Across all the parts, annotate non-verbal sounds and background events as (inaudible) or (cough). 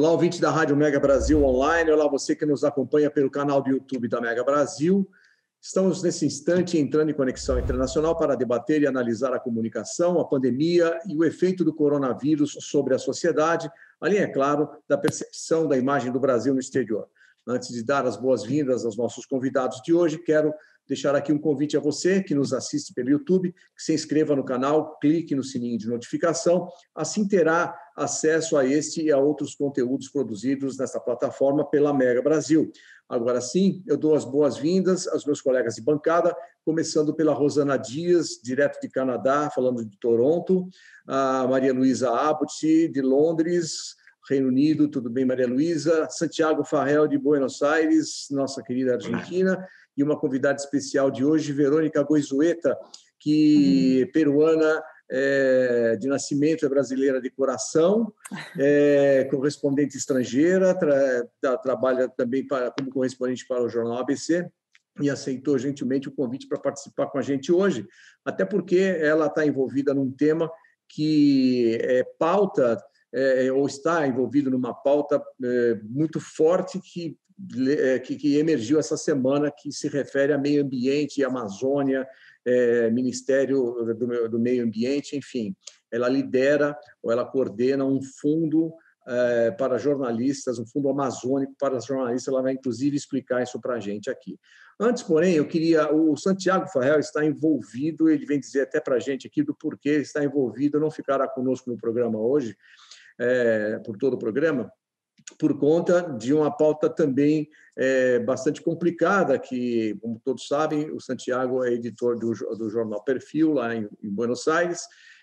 Olá, ouvinte da Rádio Mega Brasil Online. Olá, você que nos acompanha pelo canal do YouTube da Mega Brasil. Estamos, nesse instante, entrando em conexão internacional para debater e analisar a comunicação, a pandemia e o efeito do coronavírus sobre a sociedade, além, é claro, da percepção da imagem do Brasil no exterior. Antes de dar as boas-vindas aos nossos convidados de hoje, quero deixar aqui um convite a você que nos assiste pelo YouTube, que se inscreva no canal, clique no sininho de notificação, assim terá acesso a este e a outros conteúdos produzidos nesta plataforma pela Mega Brasil. Agora sim, eu dou as boas-vindas aos meus colegas de bancada, começando pela Rosana Dias, direto de Canadá, falando de Toronto, a Maria Luísa Abbott, de Londres, Reino Unido, tudo bem, Maria Luísa? Santiago Farrell, de Buenos Aires, nossa querida Argentina e uma convidada especial de hoje, Verônica Goizueta, que uhum. peruana é, de nascimento, é brasileira de coração, é correspondente estrangeira, tra, trabalha também para, como correspondente para o jornal ABC e aceitou gentilmente o convite para participar com a gente hoje, até porque ela está envolvida num tema que é pauta é, ou está envolvido numa pauta é, muito forte que é, que, que, emergiu essa semana, que se refere a meio ambiente e Amazônia, é, Ministério do, do, Meio Ambiente, enfim. Ela lidera ou ela coordena um fundo é, para jornalistas, um fundo amazônico para jornalistas. Ela vai, inclusive, explicar isso para a gente aqui. Antes, porém, eu queria. O Santiago Farrell está envolvido, ele vem dizer até para a gente aqui do porquê está envolvido, não ficará conosco no programa hoje, é, por todo o programa, por conta de uma pauta também é, bastante complicada, que, como todos sabem, o Santiago é editor do, do jornal Perfil, lá em, em Buenos Aires,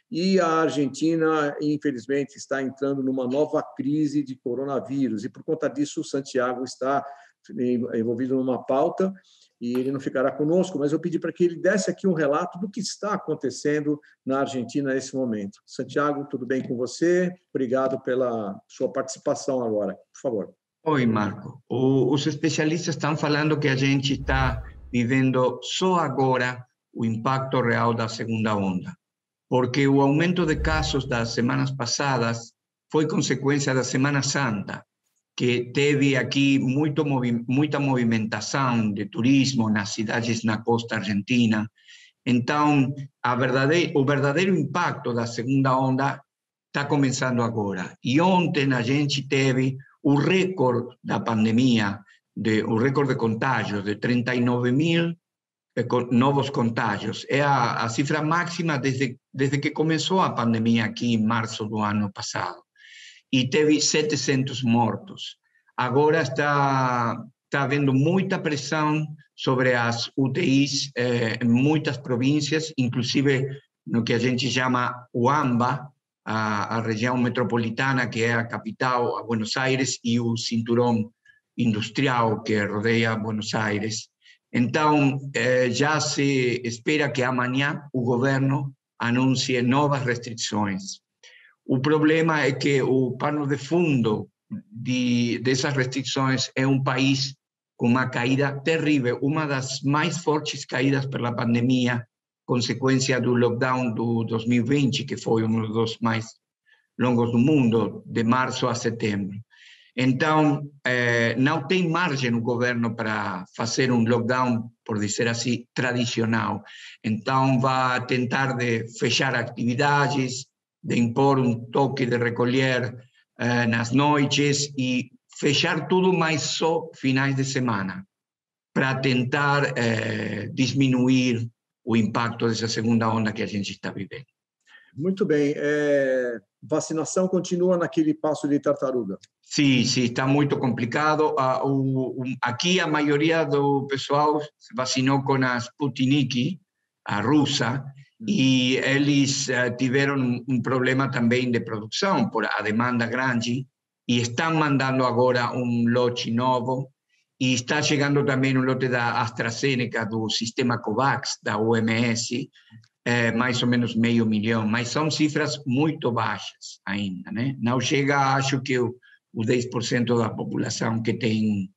e a Argentina, infelizmente, está entrando numa nova crise de coronavírus, e por conta disso, o Santiago está envolvido numa pauta e ele não ficará conosco, mas eu pedi para que ele desse aqui um relato do que está acontecendo na Argentina nesse momento. Santiago, tudo bem com você? Obrigado pela sua participação agora. Por favor. Oi, Marco. O, os especialistas estão falando que a gente está vivendo só agora o impacto real da segunda onda, porque o aumento de casos das semanas passadas foi consequência da Semana Santa, que teve aqui muito muita movimentação de turismo nas cidades na costa argentina. Então, o verdadeiro impacto da segunda onda está começando agora. E ontem a gente teve o recorde da pandemia, de, o recorde de contágios, de 39 mil eh, novos contágios. É a, a cifra máxima desde, desde que começou a pandemia aqui em março do ano passado e teve 700 mortos. Agora está, está havendo muita pressão sobre as UTIs eh, em muitas províncias, inclusive no que a gente chama UAMBA, a, a, região metropolitana, que é a capital, a Buenos Aires, e o cinturão industrial que rodeia Buenos Aires. Então, eh, já se espera que amanhã o governo anuncie novas restrições. O problema é que o pano de fundo de, dessas restrições é um país com uma caída terrível, uma das mais fortes caídas pela pandemia, consequência do lockdown do 2020, que foi um dos mais longos do mundo, de março a setembro. Então, eh, não tem margem o governo para fazer um lockdown, por dizer assim, tradicional. Então, vai tentar de fechar atividades, de impor um toque de recolher eh, nas noites e fechar tudo, mas só finais de semana, para tentar eh, diminuir o impacto dessa segunda onda que a gente está vivendo. Muito bem. É, vacinação continua naquele passo de tartaruga? Sim, sim, está muito complicado. Aqui a maioria do pessoal se vacinou com a Sputnik, a russa, e eles uh, tiveram um problema também de produção por a demanda grande e estão mandando agora um lote novo e está chegando também um lote da AstraZeneca do sistema COVAX da OMS é, mais ou menos meio milhão, mas são cifras muito baixas ainda, né? Não chega, acho que o, o 10% da população que tem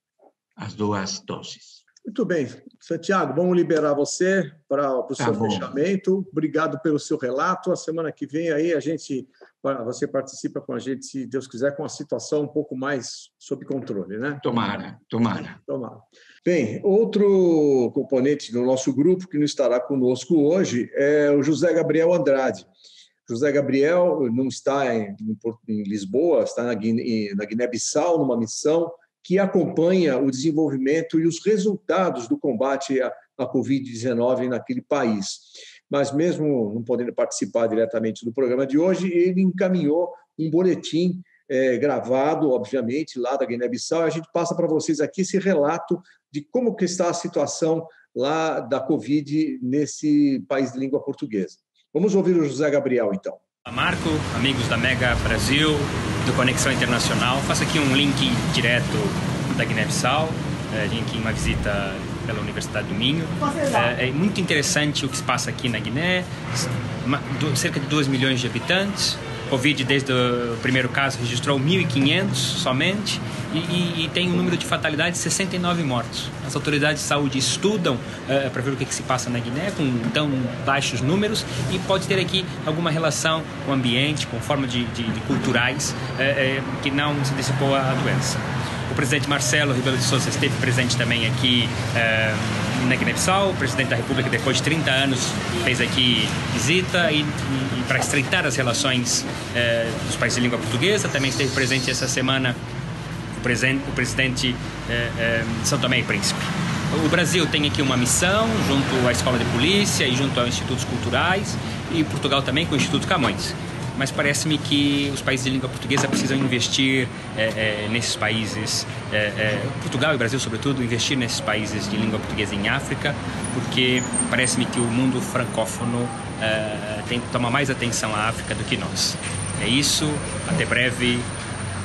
as duas doses. Muito bem. Santiago, vamos liberar você para o tá seu bom. fechamento. Obrigado pelo seu relato. A semana que vem aí a gente, você participa com a gente, se Deus quiser, com a situação um pouco mais sob controle, né? Tomara, tomara. Tomara. Bem, outro componente do nosso grupo que não estará conosco hoje é o José Gabriel Andrade. José Gabriel não está em, em Lisboa, está na Guiné-Bissau, numa missão que acompanha o desenvolvimento e os resultados do combate à, à Covid-19 naquele país. Mas, mesmo não podendo participar diretamente do programa de hoje, ele encaminhou um boletim é, gravado, obviamente, lá da Guiné-Bissau. A gente passa para vocês aqui esse relato de como que está a situação lá da Covid nesse país de língua portuguesa. Vamos ouvir o José Gabriel, então. Marco, amigos da Mega Brasil, do Conexão Internacional. Faço aqui um link direto da Guiné-Bissau, é, vim aqui uma visita pela Universidade do Minho. É, é, muito interessante o que se passa aqui na Guiné, cerca de 2 milhões de habitantes, Covid, desde o primeiro caso, registrou 1.500 somente e, e, e, tem um número de fatalidades de 69 mortos. As autoridades de saúde estudam uh, para ver o que, que, se passa na Guiné com tão baixos números e pode ter aqui alguma relação com o ambiente, com forma de, de, de culturais uh, uh, que não se dissipou a doença. O presidente Marcelo Rebelo de Sousa esteve presente também aqui na Guiné-Bissau. O presidente da República, depois de 30 anos, fez aqui visita e, e, para estreitar as relações eh, dos países de língua portuguesa. Também esteve presente essa semana o, presente, o presidente eh, eh, São Tomé e Príncipe. O Brasil tem aqui uma missão junto à Escola de Polícia e junto aos Institutos Culturais e Portugal também com o Instituto Camões mas parece-me que os países de língua portuguesa precisam investir é, é, nesses países, é, Portugal e Brasil sobretudo, investir nesses países de língua portuguesa em África, porque parece-me que o mundo francófono tem, toma mais atenção à África do que nós. É isso, até breve,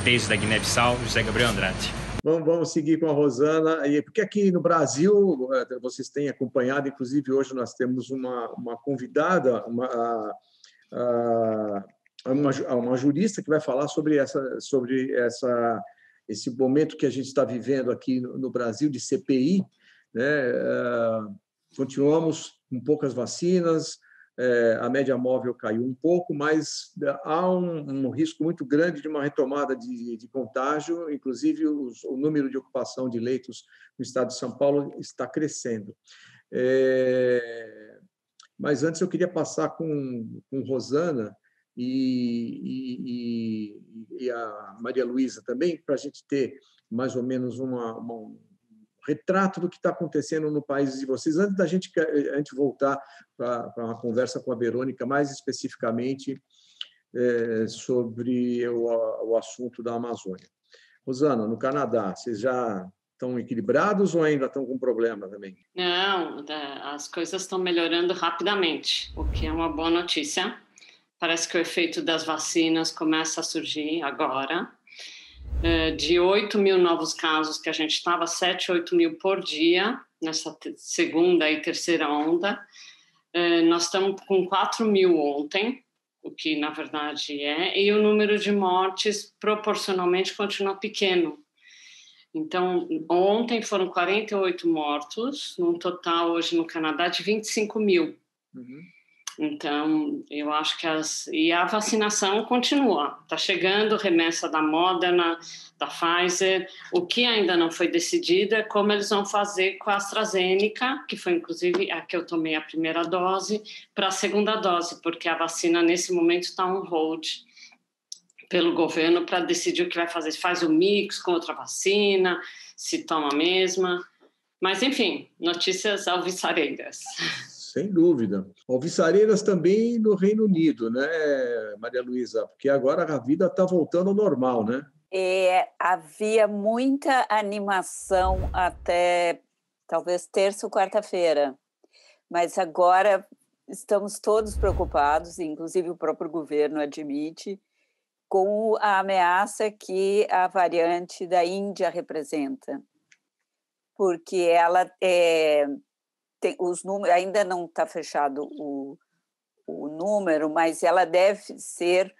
desde a Guiné-Bissau, José Gabriel Andrade. Vamos, seguir com a Rosana, porque aqui no Brasil, vocês têm acompanhado, inclusive hoje nós temos uma, uma convidada, uma, a uma, uma jurista que vai falar sobre essa sobre essa esse momento que a gente está vivendo aqui no, no Brasil de CPI, né? Uh, continuamos com poucas vacinas, é, a média móvel caiu um pouco, mas há um, um risco muito grande de uma retomada de, de contágio, inclusive os, o número de ocupação de leitos no estado de São Paulo está crescendo. É, mas antes eu queria passar com, com Rosana e, e, e a Maria Luísa também, para a gente ter mais ou menos uma, uma, um retrato do que está acontecendo no país de vocês, antes da gente, a gente voltar para uma conversa com a Verônica, mais especificamente é, sobre o, o assunto da Amazônia. Rosana, no Canadá, vocês já estão equilibrados ou ainda estão com problema também? Não, as coisas estão melhorando rapidamente, o que é uma boa notícia. Parece que o efeito das vacinas começa a surgir agora. É, de 8 mil novos casos que a gente estava, 7, 8 mil por dia, nessa segunda e terceira onda. É, nós estamos com 4 mil ontem, o que na verdade é, e o número de mortes proporcionalmente continua pequeno. Então, ontem foram 48 mortos, num total hoje no Canadá de 25 mil. Uhum. Então, eu acho que as. E a vacinação continua. Está chegando remessa da Moderna, da Pfizer. O que ainda não foi decidido é como eles vão fazer com a AstraZeneca, que foi inclusive a que eu tomei a primeira dose, para a segunda dose, porque a vacina nesse momento está on hold pelo governo para decidir o que vai fazer. Se faz o mix com outra vacina, se toma a mesma. Mas, enfim, notícias alvissareiras. (laughs) Sem dúvida. Alvissareiras também no Reino Unido, né, Maria Luísa? Porque agora a vida está voltando ao normal, né? É, havia muita animação até talvez terça ou quarta-feira, mas agora estamos todos preocupados, inclusive o próprio governo admite, com a ameaça que a variante da Índia representa, porque ela é, tem os números, ainda não está fechado o, o número, mas ela deve ser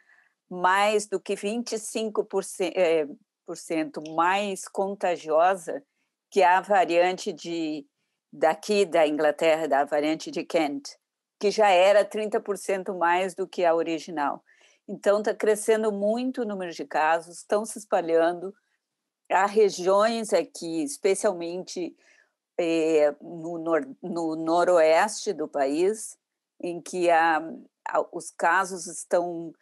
mais do que 25% é, por cento mais contagiosa que a variante de daqui da Inglaterra, da variante de Kent, que já era 30% mais do que a original. Então, está crescendo muito o número de casos, estão se espalhando. Há regiões aqui, especialmente eh, no, nor no noroeste do país, em que a, a, os casos estão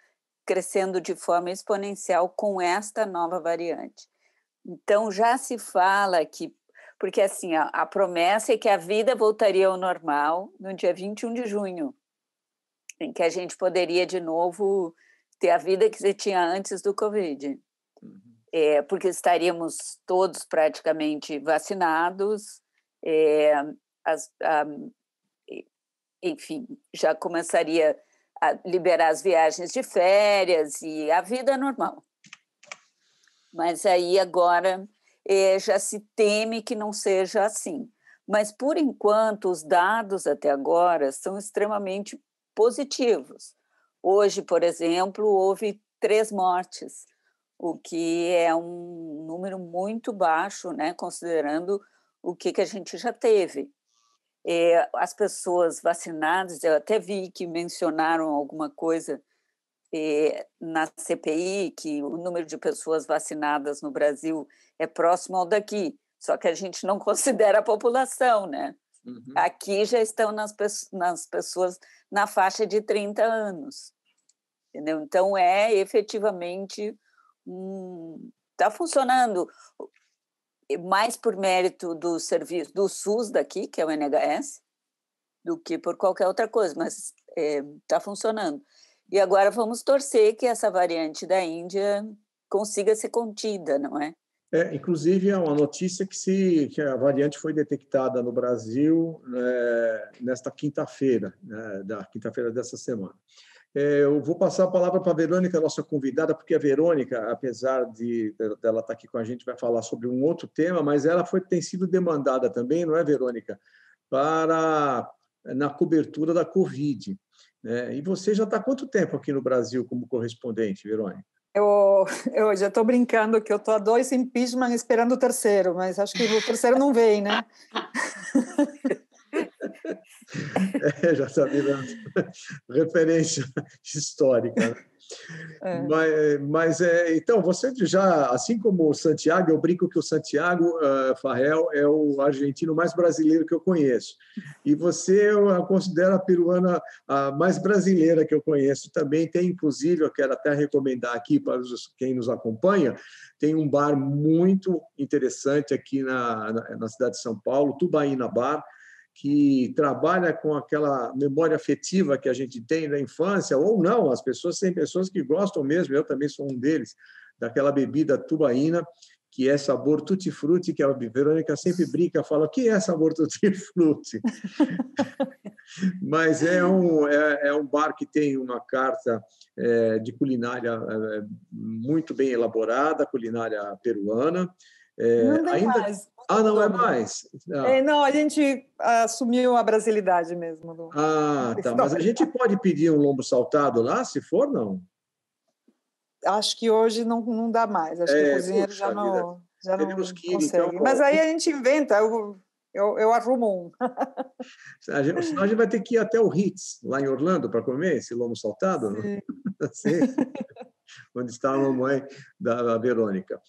crescendo de forma exponencial com esta nova variante. Então, já se fala que, porque assim, a, a promessa é que a vida voltaria ao normal no dia 21 de junho, em que a gente poderia de novo ter a vida que você tinha antes do Covid. Uhum. É, porque estaríamos todos praticamente vacinados, é, as, enfim, já começaria a liberar as viagens de férias e a vida normal. Mas aí agora é, já se teme que não seja assim. Mas, por enquanto, os dados até agora são extremamente positivos. Hoje, por exemplo, houve três mortes, o que é um número muito baixo, né, considerando o que, que a gente já teve. É, as pessoas vacinadas, eu até vi que mencionaram alguma coisa é, na CPI, que o número de pessoas vacinadas no Brasil é próximo ao daqui, só que a gente não (laughs) considera a população, né? Uhum. Aqui já estão nas, nas pessoas na faixa de 30 anos. Entendeu? Então, é efetivamente. Está um, funcionando mais por mérito do serviço do SUS daqui, que é o NHS, do que por qualquer outra coisa, mas está é, tá funcionando. E agora vamos torcer que essa variante da Índia consiga ser contida, não é? É, inclusive, é uma notícia que, se, que a variante foi detectada no Brasil né, nesta quinta-feira, né, da quinta-feira dessa semana. É, eu vou passar a palavra para a Verônica, nossa convidada, porque a Verônica, apesar de dela estar aqui com a gente, vai falar sobre um outro tema, mas ela foi, tem sido demandada também, não é, Verônica, para na cobertura da Covid. Né? E você já está há quanto tempo aqui no Brasil como correspondente, Verônica? Eu, eu já estou brincando que eu estou a dois impeachment esperando o terceiro, mas acho que o terceiro não vem, né? (laughs) (laughs) É, já está virando referência histórica. Né? É. Mas, mas é, então, você já, assim como o Santiago, eu brinco que o Santiago uh, Farrell é o argentino mais brasileiro que eu conheço. E você eu considero a peruana a mais brasileira que eu conheço também. Tem, inclusive, eu quero até recomendar aqui para os, quem nos acompanha, tem um bar muito interessante aqui na, na, na cidade de São Paulo, Tubaína Bar, que trabalha com aquela memória afetiva que a gente tem da infância, ou não, as pessoas têm pessoas que gostam mesmo, eu também sou um deles, daquela bebida tubaína, que é sabor tutti-frutti, que a Verônica sempre brinca, fala, o que é sabor (laughs) tutti-frutti? (laughs) Mas é um, é, é, um bar que tem uma carta é, de culinária é, muito bem elaborada, culinária peruana, é, não ainda... mais. Ah, não é mais? Não. É, não, a gente assumiu a brasilidade mesmo. Do... Ah, (laughs) tá. Mas a gente pode pedir um lombo saltado lá, se for, não? Acho que hoje não, não dá mais. Acho é, que o cozinheiro já não, já não consegue. Então, Mas aí a gente inventa. Eu, eu, eu arrumo um. (laughs) Senão a gente vai ter que ir até o Ritz, lá em Orlando, para comer esse lombo saltado. Sim. (laughs) Sim. Onde está a mamãe da Verônica.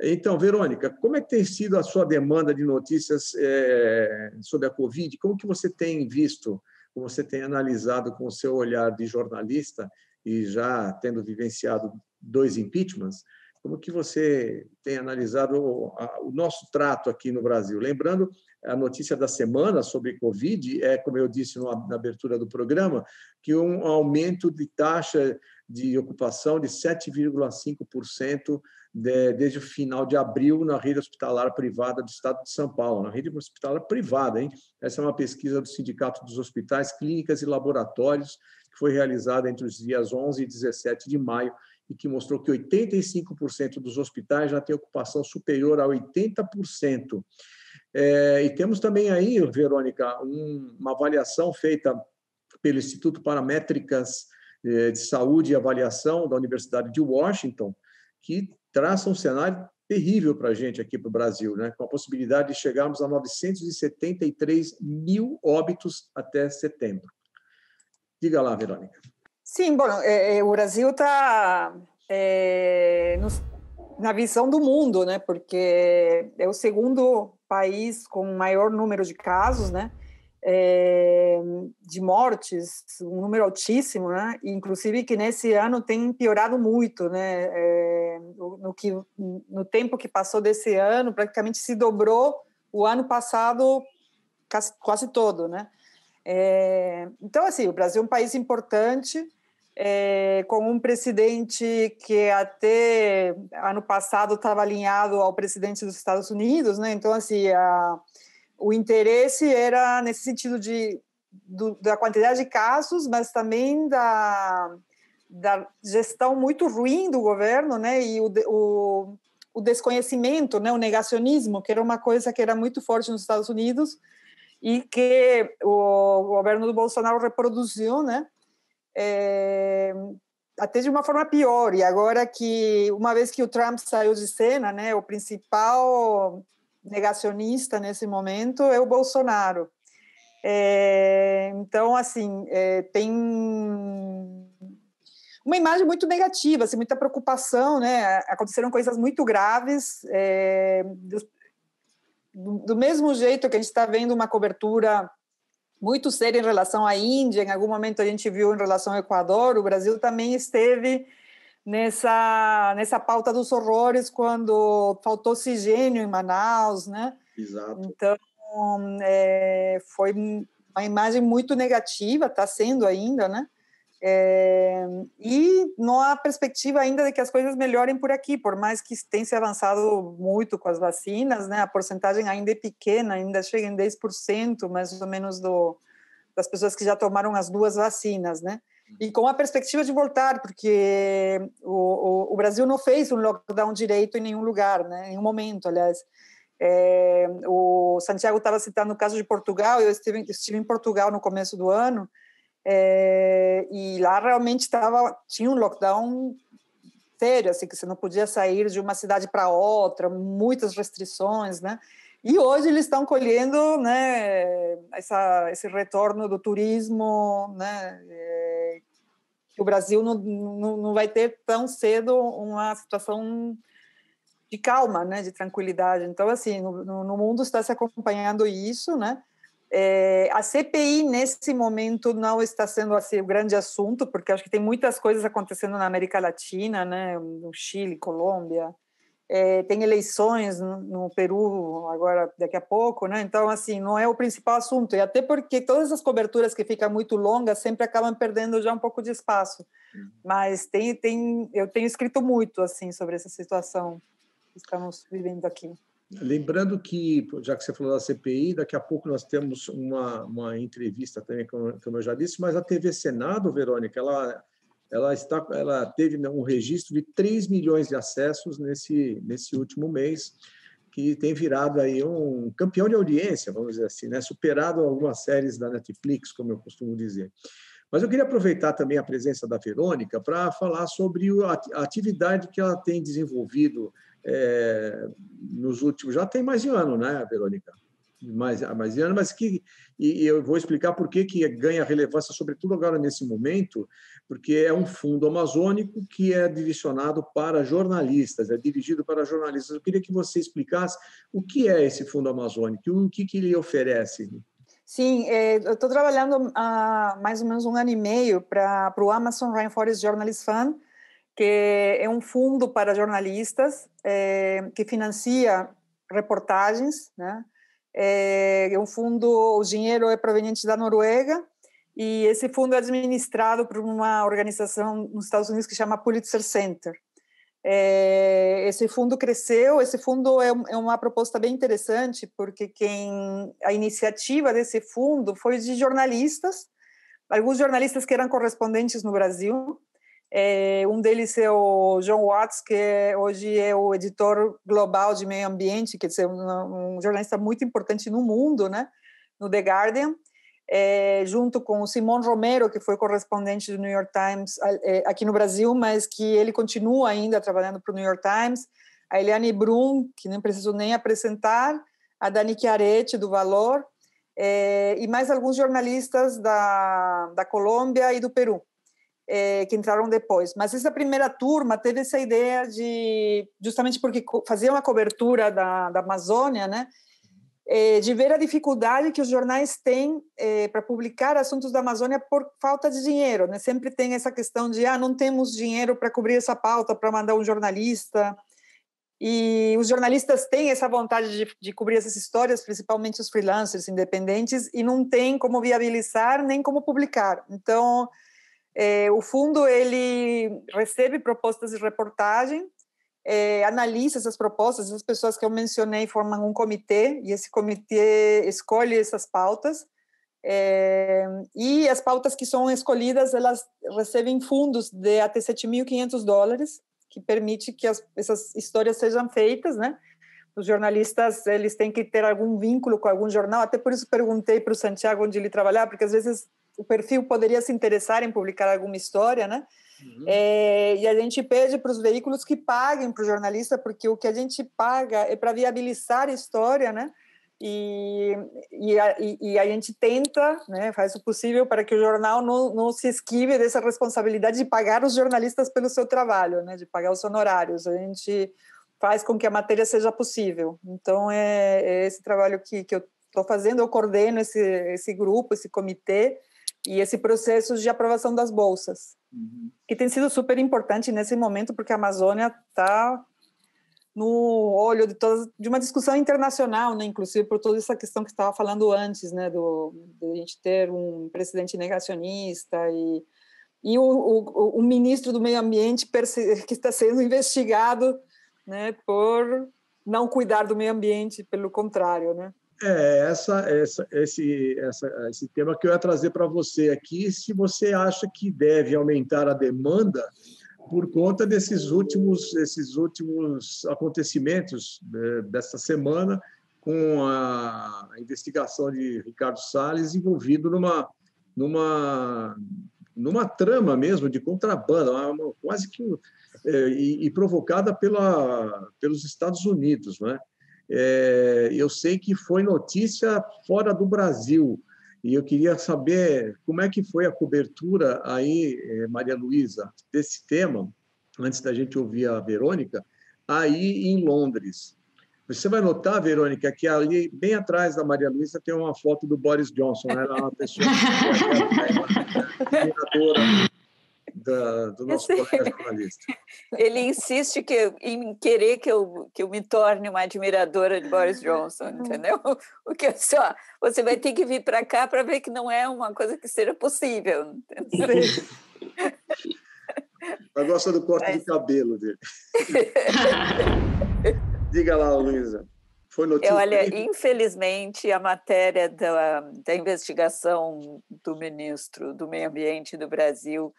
Então, Verônica, como é que tem sido a sua demanda de notícias é, sobre a Covid? Como que você tem visto, como você tem analisado com o seu olhar de jornalista e já tendo vivenciado dois impeachments, como que você tem analisado o, a, o, nosso trato aqui no Brasil?Lembrando, a notícia da semana sobre Covid é, como eu disse na abertura do programa, que um aumento de taxa de ocupação de 7,5% de, desde o final de abril na rede hospitalar privada do Estado de São Paulo, na rede hospitalar privada. Hein? Essa é uma pesquisa do Sindicato dos Hospitais, Clínicas e Laboratórios, que foi realizada entre os dias 11 e 17 de maio e que mostrou que 85% dos hospitais já têm ocupação superior a 80%. É, e temos também aí, Verônica, um, uma avaliação feita pelo Instituto Paramétricas eh, de Saúde e Avaliação da Universidade de Washington, que traça um cenário terrível para a gente aqui para o Brasil, né? com a possibilidade de chegarmos a 973 mil óbitos até setembro. Diga lá, Verônica. Sim, bom, é, é, o Brasil está é, na visão do mundo, né? Porque é o segundo país com maior número de casos, né? É, de mortes, um número altíssimo, né? Inclusive que nesse ano tem piorado muito, né? É, no, que no tempo que passou desse ano, praticamente se dobrou o ano passado quase, quase todo, né? É, então assim, o Brasil é um país importante é, com um presidente que até ano passado estava alinhado ao presidente dos Estados Unidos, né? Então, assim, a, o interesse era nesse sentido de do, da quantidade de casos, mas também da, da gestão muito ruim do governo, né? E o, o, o desconhecimento, né? O negacionismo, que era uma coisa que era muito forte nos Estados Unidos e que o, governo do Bolsonaro reproduziu, né? é, até de uma forma pior. E agora que, uma vez que o Trump saiu de cena, né, o principal negacionista nesse momento é o Bolsonaro. É, então, assim, é, tem uma imagem muito negativa, assim, muita preocupação, né? Aconteceram coisas muito graves. É, do, do, mesmo jeito que a gente está vendo uma cobertura muito séria em relação à Índia, em algum momento a gente viu em relação ao Equador, o Brasil também esteve nessa, nessa pauta dos horrores quando faltou oxigênio em Manaus, né? Exato. Então, é, foi uma imagem muito negativa, está sendo ainda, né? É, e não há perspectiva ainda de que as coisas melhorem por aqui, por mais que tenha se avançado muito com as vacinas, né? A porcentagem ainda é pequena, ainda chega em 10% mais ou menos do, das pessoas que já tomaram as duas vacinas, né? E com a perspectiva de voltar, porque o, o, o Brasil não fez um lockdown direito em nenhum lugar, né? Em nenhum momento, aliás. É, o Santiago estava citando o caso de Portugal, eu estive, estive em Portugal no começo do ano, é, e lá realmente tava, tinha um lockdown sério, assim, que você não podia sair de uma cidade para outra, muitas restrições, né? E hoje eles estão colhendo, né, essa, esse retorno do turismo, né, é, que o Brasil não, não, não vai ter tão cedo uma situação de calma, né, de tranquilidade. Então, assim, no, no mundo está se acompanhando isso, né, é, a CPI, nesse momento, não está sendo assim, o grande assunto, porque acho que tem muitas coisas acontecendo na América Latina, né? no Chile, Colômbia. É, tem eleições no, no, Peru agora, daqui a pouco, né? Então, assim, não é o principal assunto. E até porque todas as coberturas que ficam muito longas sempre acabam perdendo já um pouco de espaço. Uhum. Mas tem, tem, eu tenho escrito muito, assim, sobre essa situação que estamos vivendo aqui. Lembrando que, já que você falou da CPI, daqui a pouco nós temos uma, uma entrevista também, como, como eu já disse, mas a TV Senado, Verônica, ela, ela, está, ela teve um registro de 3 milhões de acessos nesse, nesse último mês, que tem virado aí um campeão de audiência, vamos dizer assim, né? superado algumas séries da Netflix, como eu costumo dizer. Mas eu queria aproveitar também a presença da Verônica para falar sobre a atividade que ela tem desenvolvido é, nos últimos, já tem mais de ano, né, Verônica? Mais, mais de ano, mas que e, eu vou explicar por que, que ganha relevância, sobretudo agora nesse momento, porque é um fundo amazônico que é direcionado para jornalistas, é dirigido para jornalistas. Eu queria que você explicasse o que é esse fundo amazônico, o que, que ele oferece. Sim, é, eu estou trabalhando há mais ou menos um ano e meio para o Amazon Rainforest Journalist Fund, que é um fundo para jornalistas é, que financia reportagens, né? É, é um fundo, o dinheiro é proveniente da Noruega e esse fundo é administrado por uma organização nos Estados Unidos que chama Pulitzer Center. É, esse fundo cresceu, esse fundo é, é, uma proposta bem interessante porque quem a iniciativa desse fundo foi de jornalistas, alguns jornalistas que eram correspondentes no Brasil é, um deles é o John Watts, que é, hoje é o editor global de meio ambiente, quer dizer, um, um jornalista muito importante no mundo, né? no The Guardian, é, junto com o Simon Romero, que foi correspondente do New York Times é, aqui no Brasil, mas que ele continua ainda trabalhando para o New York Times. a Eliane Brum, que não preciso nem apresentar, a Dani Chiaretti, do Valor, é, e mais alguns jornalistas da, da Colômbia e do Peru, que entraram depois. Mas essa primeira turma teve essa ideia de, justamente porque fazia uma cobertura da, da Amazônia, né? É, de ver a dificuldade que os jornais têm é, para publicar assuntos da Amazônia por falta de dinheiro. Né? Sempre tem essa questão de ah, não temos dinheiro para cobrir essa pauta, para mandar um jornalista. E os jornalistas têm essa vontade de, de, cobrir essas histórias, principalmente os freelancers independentes, e não tem como viabilizar nem como publicar. Então, é, o fundo ele recebe propostas de reportagem, é, analisa essas propostas, as pessoas que eu mencionei formam um comitê, e esse comitê escolhe essas pautas, é, e as pautas que são escolhidas, elas recebem fundos de até 7.500 dólares, que permite que as, essas histórias sejam feitas, né? Os jornalistas, eles têm que ter algum vínculo com algum jornal, até por isso perguntei para o Santiago onde ele trabalhar, porque às vezes o perfil poderia se interessar em publicar alguma história, né? Uhum. É, e a gente pede para os veículos que paguem para o jornalista, porque o que a gente paga é para viabilizar a história, né? E, e, a, e, a, gente tenta, né, faz o possível para que o jornal não, não se esquive dessa responsabilidade de pagar os jornalistas pelo seu trabalho, né, de pagar os honorários. A gente faz com que a matéria seja possível. Então, é, é esse trabalho que, que eu estou fazendo, eu coordeno esse, esse grupo, esse comitê, e esse processo de aprovação das bolsas, uhum. que tem sido super importante nesse momento, porque a Amazônia está no olho de todas de uma discussão internacional, né, inclusive por toda essa questão que estava falando antes, né, do a gente ter um presidente negacionista e e o, o, o ministro do meio ambiente (laughs) que está sendo investigado, né, por não cuidar do meio ambiente, pelo contrário, né? É, essa, essa, esse, essa, esse tema que eu ia trazer para você aqui, se você acha que deve aumentar a demanda por conta desses últimos, esses últimos acontecimentos né, dessa semana, com a investigação de Ricardo Salles envolvido numa, numa, numa trama mesmo de contrabando, uma, quase que é, e, e, provocada pela, pelos Estados Unidos, né? É, eu sei que foi notícia fora do Brasil e eu queria saber como é que foi a cobertura aí, eh, Maria Luísa, desse tema, antes da gente ouvir a Verônica, aí em Londres. Você vai notar, Verônica, que ali, bem atrás da Maria Luísa, tem uma foto do Boris Johnson. Ela é uma pessoa (laughs) é admiradora da, do nosso colega jornalista. (laughs) Ele insiste que, em querer que eu, que eu me torne uma admiradora de Boris Johnson, entendeu? O que é só, você vai ter que vir para cá para ver que não é uma coisa que seja possível. (laughs) Mas gosta do corte Mas... de cabelo dele. (laughs) Diga lá, Luísa. Foi notícia. Olha, infelizmente, a matéria da, da investigação do ministro do Meio Ambiente do Brasil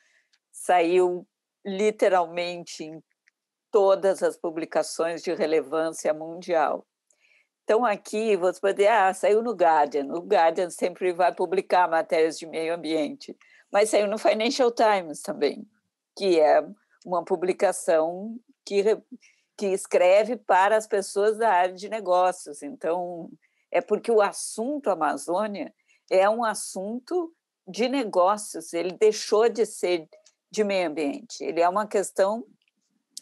saiu literalmente em todas as publicações de relevância mundial. Então, aqui você pode dizer, ah, saiu no Guardian. O Guardian sempre vai publicar matérias de meio ambiente, mas saiu no Financial Times também, que é uma publicação que, que escreve para as pessoas da área de negócios. Então, é porque o assunto Amazônia é um assunto de negócios, ele deixou de ser de meio ambiente, ele é uma questão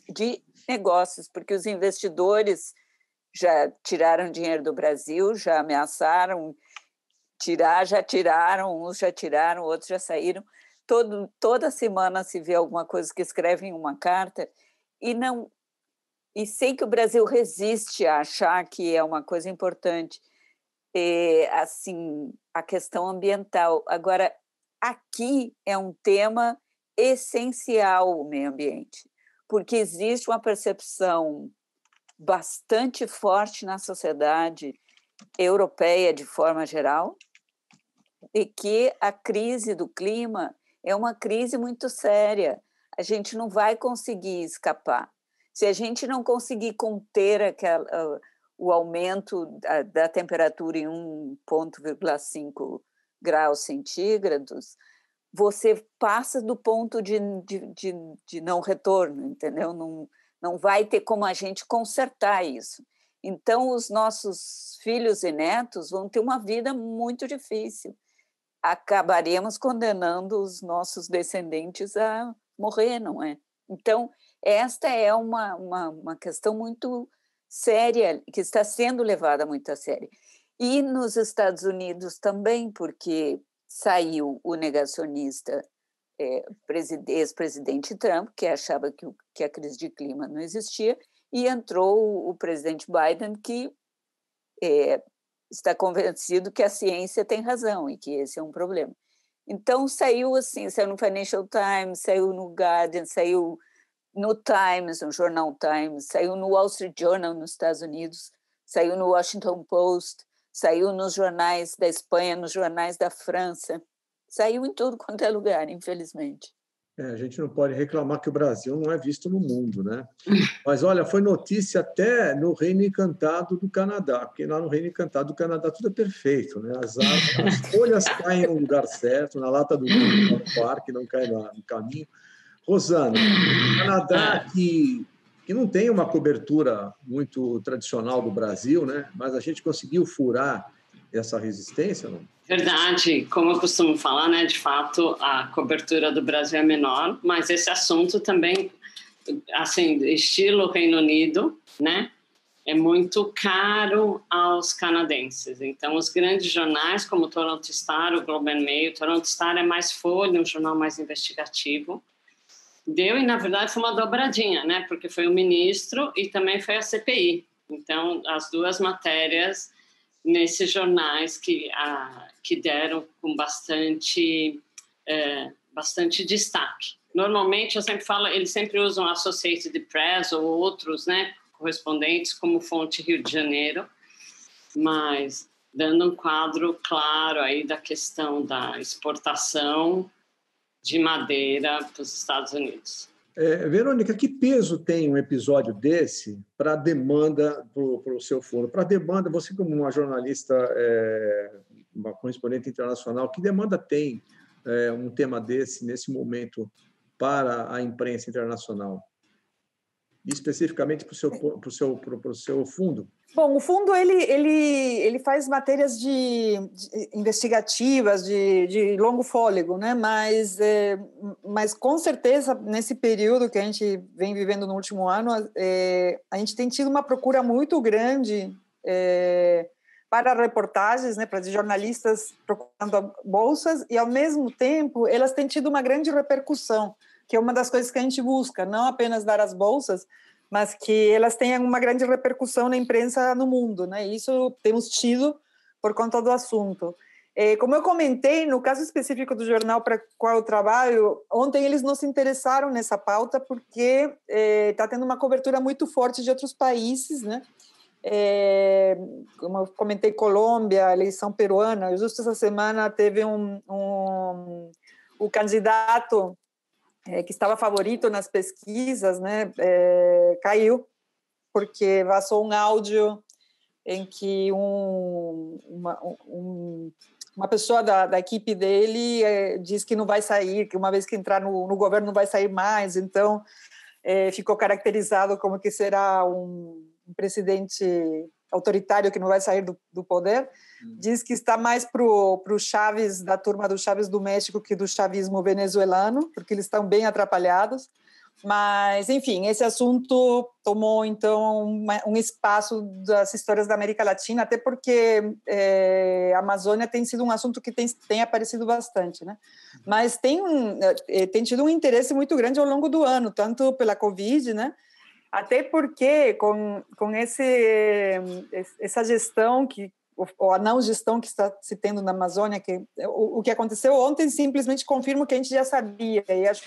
de negócios, porque os investidores já tiraram dinheiro do Brasil, já ameaçaram tirar, já tiraram, uns já tiraram, outros já saíram. Todo, toda semana se vê alguma coisa que escrevem uma carta e não e sei que o Brasil resiste a achar que é uma coisa importante, é, assim a questão ambiental. Agora aqui é um tema essencial o meio ambiente, porque existe uma percepção bastante forte na sociedade europeia de forma geral de que a crise do clima é uma crise muito séria. A gente não vai conseguir escapar. Se a gente não conseguir conter aquela, o aumento da, da temperatura em 1,5 graus centígrados, você passa do ponto de, de, de, de não retorno, entendeu? Não, Não vai ter como a gente consertar isso. Então, os nossos filhos e netos vão ter uma vida muito difícil. Acabaremos condenando os nossos descendentes a morrer, não é? Então, esta é uma, uma, uma questão muito séria, que está sendo levada muito a sério. E nos Estados Unidos também, porque saiu o negacionista é, ex-presidente Trump, que achava que, que a crise de clima não existia, e entrou o presidente Biden, que é, está convencido que a ciência tem razão e que esse é um problema. Então saiu assim, saiu no Financial Times, saiu no Guardian, saiu no Times, no jornal Times, saiu no Wall Street Journal nos Estados Unidos, saiu no Washington Post, saiu nos jornais da Espanha, nos jornais da França, saiu em tudo (laughs) quanto é lugar, infelizmente. É, a gente não pode reclamar que o Brasil não é visto no mundo, né? Mas olha, foi notícia até no Reino Encantado do Canadá, porque lá no Reino Encantado do Canadá tudo é perfeito, né? As, as (laughs) folhas caem no lugar certo, na lata do no parque, não cai no caminho. Rosana, o Canadá que, que não tem uma cobertura muito tradicional do Brasil, né? Mas a gente conseguiu furar essa resistência, não? Verdade, como eu costumo falar, né, de fato a cobertura do Brasil é menor, mas esse assunto também, assim, estilo Reino Unido, né, é muito caro aos canadenses. Então, os grandes jornais, como o Toronto Star, o Globe and Mail, o Toronto Star é mais folha, um jornal mais investigativo. Deu e na verdade foi uma dobradinha, né, porque foi o ministro e também foi a CPI. Então, as duas matérias nesses jornais que, a, que deram com bastante, é, bastante destaque. Normalmente, eu sempre falo, eles sempre usam Associated Press ou outros né, correspondentes como fonte Rio de Janeiro, mas dando um quadro claro aí da questão da exportação de madeira para os Estados Unidos. É, Verônica, que peso tem um episódio desse para a demanda para o seu fundo? Para a demanda, você como uma jornalista, é, uma correspondente internacional, que demanda tem é, um tema desse nesse momento para a imprensa internacional? Especificamente para o seu, pro seu, pro seu fundo? Bom, o fundo ele, ele, ele faz matérias de, de investigativas de, de, longo fôlego, né? Mas, é, mas com certeza nesse período que a gente vem vivendo no último ano, é, a gente tem tido uma procura muito grande é, para reportagens, né? Para jornalistas procurando bolsas e ao mesmo tempo elas têm tido uma grande repercussão, que é uma das coisas que a gente busca, não apenas dar as bolsas, mas que elas tenham uma grande repercussão na imprensa no mundo, né? Isso temos tido por conta do assunto. É, como eu comentei, no caso específico do jornal para qual eu trabalho, ontem eles não se interessaram nessa pauta porque está é, tendo uma cobertura muito forte de outros países, né? É, como eu comentei, Colômbia, eleição peruana. Justo essa semana teve um, um o candidato é, que estava favorito nas pesquisas, né, é, caiu porque vazou um áudio em que um, uma, um, uma pessoa da, da equipe dele é, diz que não vai sair, que uma vez que entrar no, no governo não vai sair mais, então é, ficou caracterizado como que será um, um presidente autoritário que não vai sair do, do poder, hum. diz que está mais para o Chaves, da turma do Chaves do México, que do chavismo venezuelano, porque eles estão bem atrapalhados. Mas, enfim, esse assunto tomou, então, uma, um espaço das histórias da América Latina, até porque é, a Amazônia tem sido um assunto que tem, tem aparecido bastante, né? Mas tem, um, é, tem tido um interesse muito grande ao longo do ano, tanto pela Covid, né? Até porque com, com esse, essa gestão que ou a não gestão que está se tendo na Amazônia, que o, o que aconteceu ontem simplesmente confirma o que a gente já sabia e acho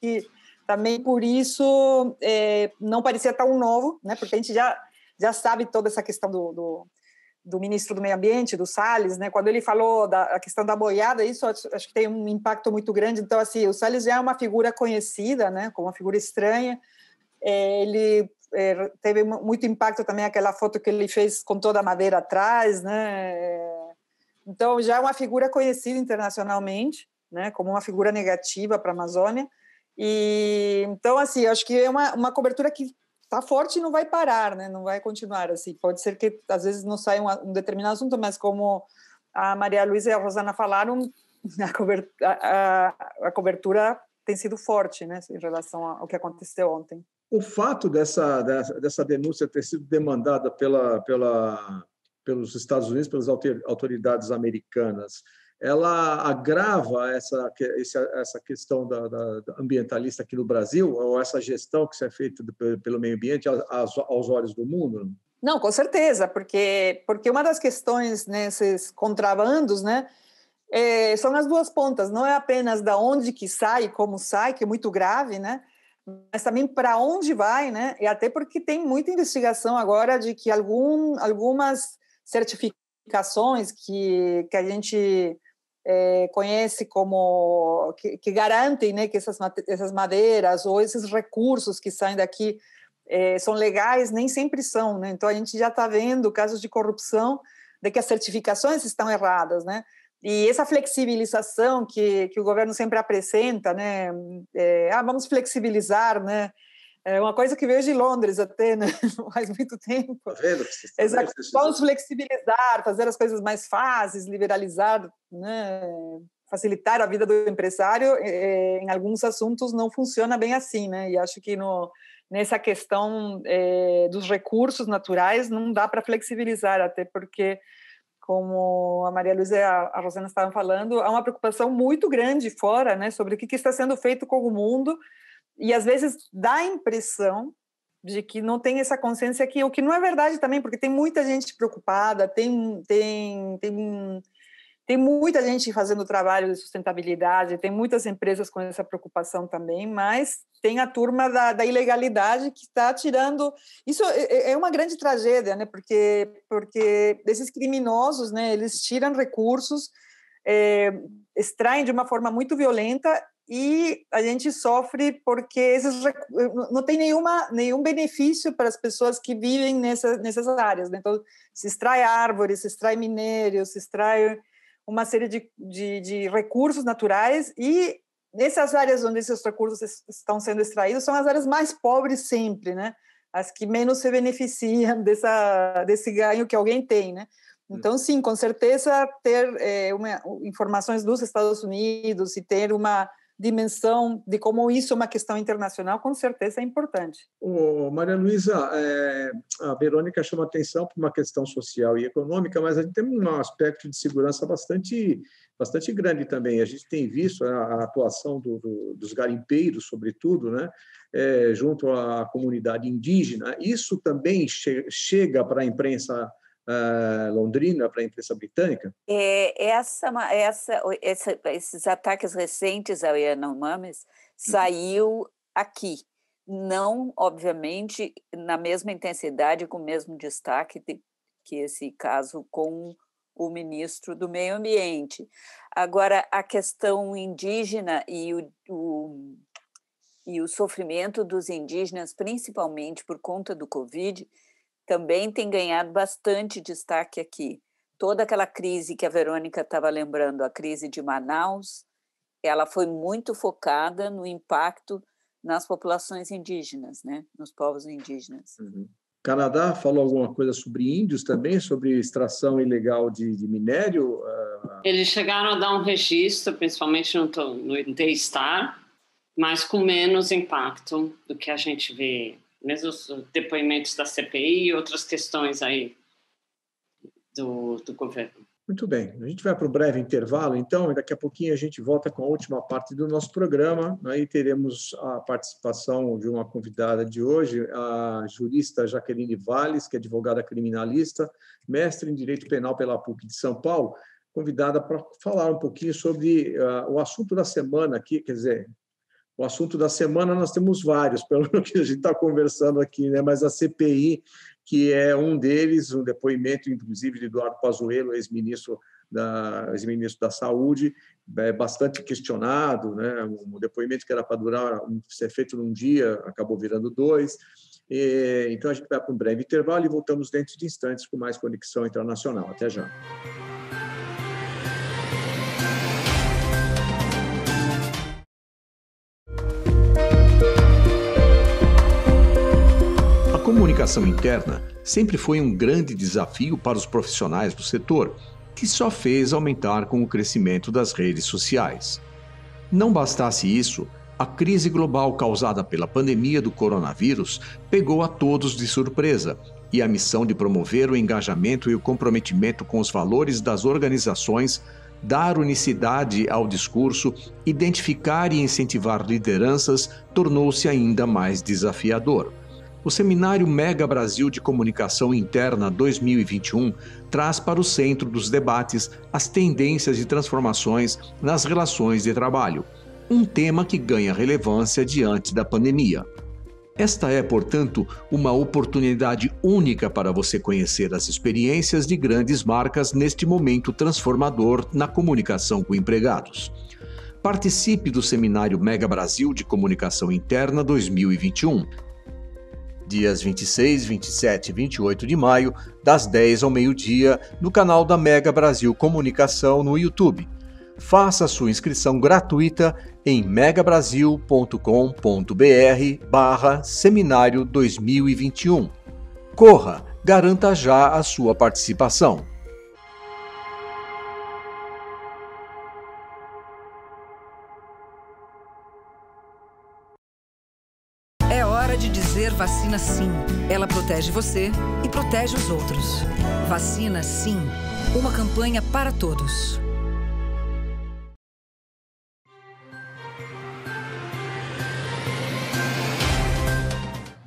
que também por isso é, não parecia tão novo, né? Porque a gente já já sabe toda essa questão do, do, do ministro do Meio Ambiente, do Salles, né? Quando ele falou da questão da boiada, isso acho, que tem um impacto muito grande. Então assim, o Salles já é uma figura conhecida, né? Como uma figura estranha ele é, teve muito impacto também aquela foto que ele fez com toda a madeira atrás, né? Então já é uma figura conhecida internacionalmente, né? Como uma figura negativa para a Amazônia. E então, assim, acho que é uma, uma cobertura que está forte e não vai parar, né? Não vai continuar assim. Pode ser que às vezes não saia um, um determinado assunto, mas como a Maria Luísa e a Rosana falaram, (laughs) a cobertura, a, a cobertura tem sido forte, né, em relação ao que aconteceu ontem. O fato dessa, dessa, dessa denúncia ter sido demandada pela, pela, pelos Estados Unidos, pelas autoridades americanas, ela agrava essa, essa questão da, da, ambientalista aqui no Brasil, ou essa gestão que se é feita pelo meio ambiente aos, aos olhos do mundo? Não, com certeza, porque, porque uma das questões nesses contrabandos, né, é, são as duas pontas, não é apenas da onde que sai, como sai, que é muito grave, né, mas também para onde vai, né, e até porque tem muita investigação agora de que algum, algumas certificações que, que a gente é, conhece como que, que, garantem né, que essas, essas madeiras ou esses recursos que saem daqui é, são legais, nem sempre são. Né? Então, a gente já está vendo casos de corrupção de que as certificações estão erradas. Né? E essa flexibilização que, que o governo sempre apresenta, né? É, ah, vamos flexibilizar, né? É uma coisa que veio de Londres até, né? (laughs) Faz muito tempo. Tá vendo? Exato. Vamos flexibilizar, fazer as coisas mais fáceis, liberalizar, né? facilitar a vida do empresário. É, em alguns assuntos não funciona bem assim, né? E acho que no, nessa questão é, dos recursos naturais não dá para flexibilizar, até porque como a Maria Luísa e a Rosana estavam falando, há uma preocupação muito grande fora, né, sobre o que está sendo feito com o mundo. E às vezes dá a impressão de que não tem essa consciência aqui, o que não é verdade também, porque tem muita gente preocupada, tem, tem, tem, tem muita gente fazendo trabalho de sustentabilidade, tem muitas empresas com essa preocupação também, mas tem a turma da, da ilegalidade que está tirando. Isso é, é, é uma grande tragédia, né? Porque, porque esses criminosos, né? Eles tiram recursos, é, extraem de uma forma muito violenta e a gente sofre porque esses não tem nenhuma nenhum benefício para as pessoas que vivem nessa, nessas áreas. Né? Então, se extrai árvores, se extrai minério, se extrai uma série de, de, de, recursos naturais e nessas áreas onde esses recursos estão sendo extraídos são as áreas mais pobres sempre, né? As que menos se beneficiam (laughs) dessa, desse ganho que alguém tem, né? Hum. Então, sim, com certeza ter é, uma, informações dos Estados Unidos e ter uma dimensão de como isso é uma questão internacional, com certeza é importante. Maria Luísa, é, a Verônica chama atenção para uma questão social e econômica, mas a gente tem um aspecto de segurança bastante, bastante grande também. A gente tem visto a, a atuação do, do, dos garimpeiros, sobretudo, né, é, junto à comunidade indígena. Isso também che chega para a imprensa uh, Londrina para a imprensa britânica? É, essa, essa, essa, esses ataques recentes ao Yanomamis uhum. saiu aqui. Não, obviamente, na mesma intensidade, com o mesmo destaque de, que esse caso com o ministro do Meio Ambiente. Agora, a questão indígena e o, o, e o sofrimento dos indígenas, principalmente por conta do Covid, também tem ganhado bastante destaque aqui. Toda aquela crise que a Verônica estava lembrando, a crise de Manaus, ela foi muito focada no impacto nas populações indígenas, né? nos povos indígenas. Uhum. Canadá falou alguma coisa sobre índios também, sobre extração ilegal de, de minério? Uh... Eles chegaram a dar um registro, principalmente no, no D-Star, mas com menos impacto do que a gente vê mesmo os depoimentos da CPI e outras questões aí do, do governo. Muito bem, a gente vai para o breve intervalo, então, e daqui a pouquinho a gente volta com a última parte do nosso programa. Aí teremos a participação de uma convidada de hoje, a jurista Jaqueline Valles, que é advogada criminalista, mestre em Direito Penal pela PUC de São Paulo, convidada para falar um pouquinho sobre uh, o assunto da semana aqui, quer dizer, o assunto da semana nós temos vários, (laughs) pelo que a gente está conversando aqui, né? mas a CPI, que é um deles, um depoimento, inclusive, de Eduardo Pazuello, ex-ministro da, ex-ministro da Saúde, é bastante questionado, né? um depoimento que era para durar, ser feito num dia, acabou virando dois. E, então, a gente vai para um breve intervalo e voltamos dentro de instantes com mais Conexão Internacional. Até já. Comunicação interna sempre foi um grande desafio para os profissionais do setor, que só fez aumentar com o crescimento das redes sociais. Não bastasse isso, a crise global causada pela pandemia do coronavírus pegou a todos de surpresa e a missão de promover o engajamento e o comprometimento com os valores das organizações, dar unicidade ao discurso, identificar e incentivar lideranças tornou-se ainda mais desafiador. O Seminário Mega Brasil de Comunicação Interna 2021 traz para o centro dos debates as tendências e transformações nas relações de trabalho, um tema que ganha relevância diante da pandemia. Esta é, portanto, uma oportunidade única para você conhecer as experiências de grandes marcas neste momento transformador na comunicação com empregados. Participe do Seminário Mega Brasil de Comunicação Interna 2021 dias 26, 27 e 28 de maio, das 10 ao meio-dia, no canal da Mega Brasil Comunicação no YouTube. Faça sua inscrição gratuita em megabrasil.com.br barra seminário 2021. Corra, garanta já a sua participação. Vacina sim. Ela protege você e protege os outros. Vacina sim. Uma campanha para todos.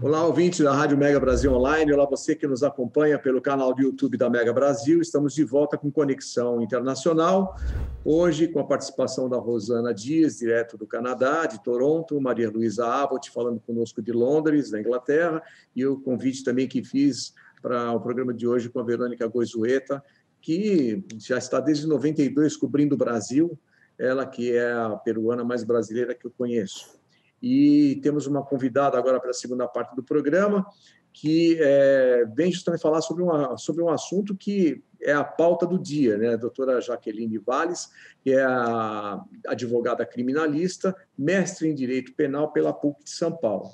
Olá, ouvintes da Rádio Mega Brasil Online. Olá, você que nos acompanha pelo canal do YouTube da Mega Brasil. Estamos de volta com Conexão Internacional. Hoje, com a participação da Rosana Dias, direto do Canadá, de Toronto, Maria Luísa Abbott, falando conosco de Londres, da Inglaterra, e o convite também que fiz para o programa de hoje com a Verônica Goizueta, que já está desde 92 cobrindo o Brasil, ela que é a peruana mais brasileira que eu conheço. E temos uma convidada agora para a segunda parte do programa, que é, vem justamente falar sobre, uma, sobre um assunto que é a pauta do dia, né? A doutora Jaqueline Valles, que é a advogada criminalista, mestre em Direito Penal pela PUC de São Paulo.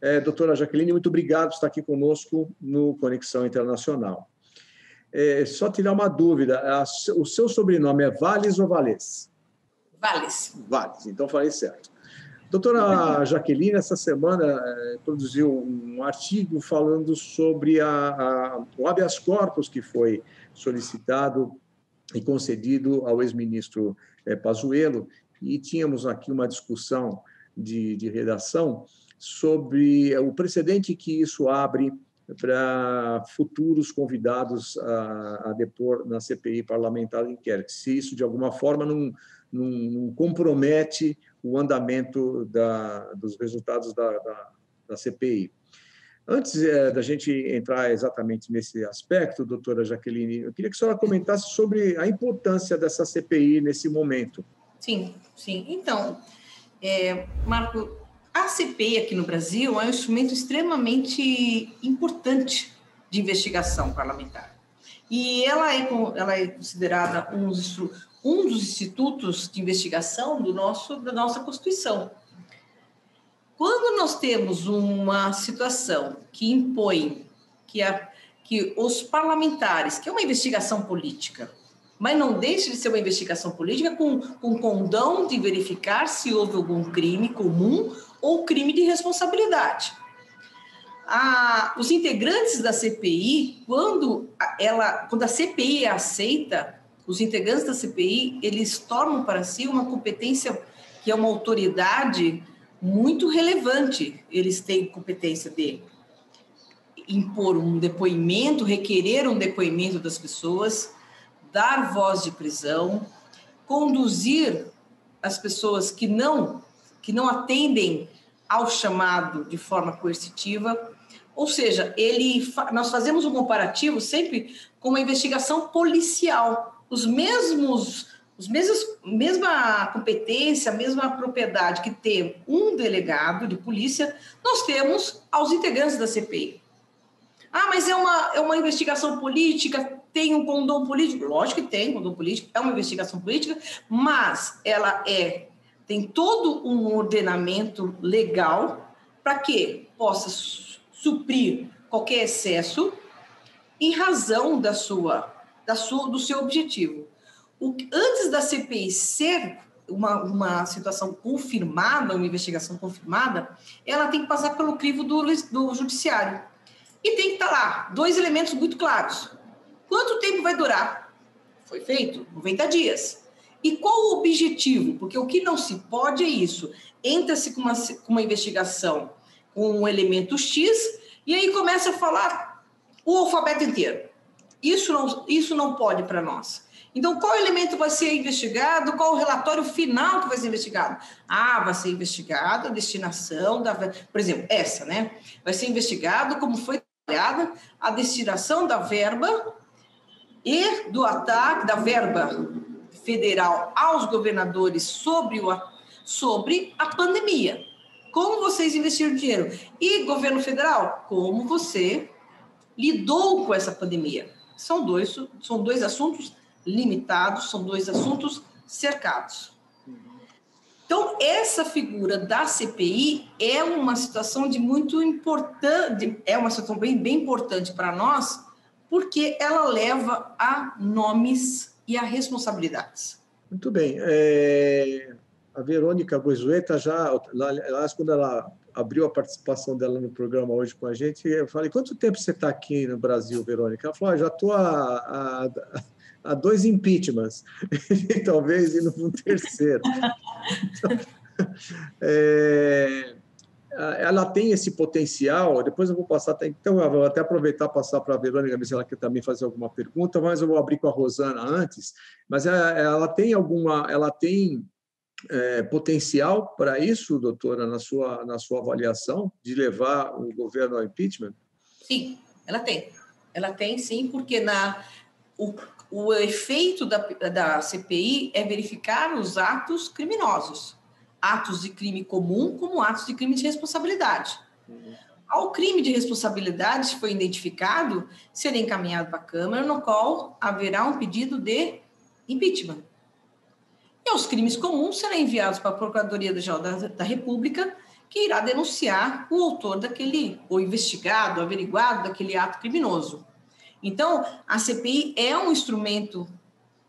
É, doutora Jaqueline, muito obrigado por estar aqui conosco no Conexão Internacional. É, só tirar uma dúvida, a, o seu sobrenome é Valles ou Valles? Valles. Valles, então falei certo. Doutora Jaqueline, essa semana, eh, produziu um artigo falando sobre a, a, o habeas corpus que foi solicitado e concedido ao ex-ministro eh, Pazuello, e tínhamos aqui uma discussão de, de redação sobre o precedente que isso abre para futuros convidados a, a, depor na CPI parlamentar de inquérito, se isso de alguma forma não, não, não compromete o andamento da, dos resultados da, da, da CPI. Antes é, da gente entrar exatamente nesse aspecto, doutora Jaqueline, eu queria que a senhora comentasse sobre a importância dessa CPI nesse momento. Sim, sim. Então, é, Marco, a CPI aqui no Brasil é um instrumento extremamente importante de investigação parlamentar. E ela é, ela é considerada um, um dos institutos de investigação do nosso, da nossa Constituição. Quando nós temos uma situação que impõe que, a, que os parlamentares, que é uma investigação política, mas não deixe de ser uma investigação política com, com condão de verificar se houve algum crime comum ou crime de responsabilidade. A, os integrantes da CPI, quando, ela, quando a CPI é aceita, os integrantes da CPI, eles tornam para si uma competência que é uma autoridade muito relevante. Eles têm competência de impor um depoimento, requerer um depoimento das pessoas, dar voz de prisão, conduzir as pessoas que não que não atendem ao chamado de forma coercitiva. Ou seja, ele, nós fazemos um comparativo sempre com uma investigação policial os mesmos, os mesmos, mesma competência, mesma propriedade que tem um delegado de polícia, nós temos aos integrantes da CPI. Ah, mas é uma, é uma investigação política, tem um condom político? Lógico que tem condom político, é uma investigação política, mas ela é tem todo um ordenamento legal para que possa suprir qualquer excesso em razão da sua, da sua do seu objetivo. O, antes da CPI ser uma, uma situação confirmada, uma investigação confirmada, ela tem que passar pelo crivo do, do judiciário. E tem que estar lá dois elementos muito claros. Quanto tempo vai durar? Foi feito 90 dias. E qual o objetivo? Porque o que não se pode é isso. Entra-se com uma, com uma investigação com um elemento X e aí começa a falar o alfabeto inteiro. Isso não, isso não pode para nós. Então, qual elemento vai ser investigado? Qual o relatório final que vai ser investigado? Ah, vai ser investigado a destinação da. Por exemplo, essa, né? Vai ser investigado como foi trabalhada a destinação da verba e do ataque da verba federal aos governadores sobre, o, sobre a pandemia. Como vocês investiram dinheiro? E governo federal, como você lidou com essa pandemia? São dois, são dois assuntos limitados, são dois assuntos cercados. Então, essa figura da CPI é uma situação de muito importante, é uma situação bem, bem importante para nós, porque ela leva a nomes e a responsabilidades. Muito bem. É, a Verônica Goizueta já, aliás, quando ela abriu a participação dela no programa hoje com a gente, eu falei, quanto tempo você está aqui no Brasil, Verônica? Ela falou, ah, já estou há, há, dois impeachments, (laughs) e talvez indo para um terceiro. Então, (laughs) é, ela tem esse potencial, depois eu vou passar, então eu vou até aproveitar passar para a Verônica, ver se ela quer também fazer alguma pergunta, mas eu vou abrir com a Rosana antes, mas ela, ela tem alguma, ela tem é, potencial para isso, doutora, na sua, na sua avaliação, de levar o governo ao impeachment? Sim, ela tem. Ela tem sim, porque na, o, o efeito da, da CPI é verificar os atos criminosos, atos de crime comum como atos de crime de responsabilidade. Uhum. Ao crime de responsabilidade, se foi identificado, será encaminhado para a Câmara, no qual haverá um pedido de impeachment. E os crimes comuns serão enviados para a Procuradoria-Geral da, da República, que irá denunciar o autor daquele, ou investigado, averiguado daquele ato criminoso. Então, a CPI é um instrumento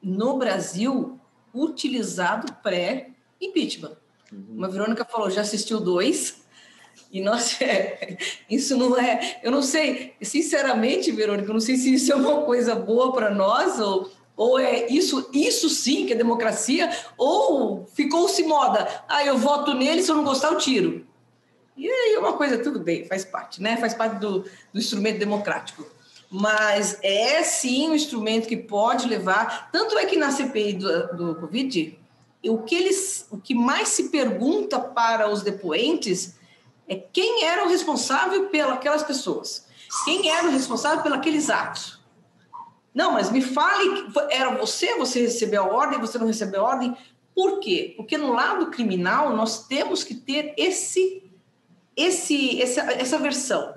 no Brasil utilizado pré-impeachment. Uhum. Uma Verônica falou, já assistiu dois, e nós, (laughs) é, isso não é, eu não sei, sinceramente, Verônica, eu não sei se isso é uma coisa boa para nós ou ou é isso, isso sim que é democracia, ou ficou-se moda, ah, eu voto nele, se eu não gostar, eu tiro. E aí é uma coisa, tudo bem, faz parte, né? Faz parte do, do instrumento democrático. Mas é sim um instrumento que pode levar. Tanto é que na CPI do, do Covid, o que, eles, o que mais se pergunta para os depoentes é quem era o responsável pelas pessoas, quem era o responsável pelos aqueles atos. Não, mas me fale, era você, você recebeu a ordem, você não recebeu a ordem. Por quê? Porque no lado criminal nós temos que ter esse, esse, essa, essa versão.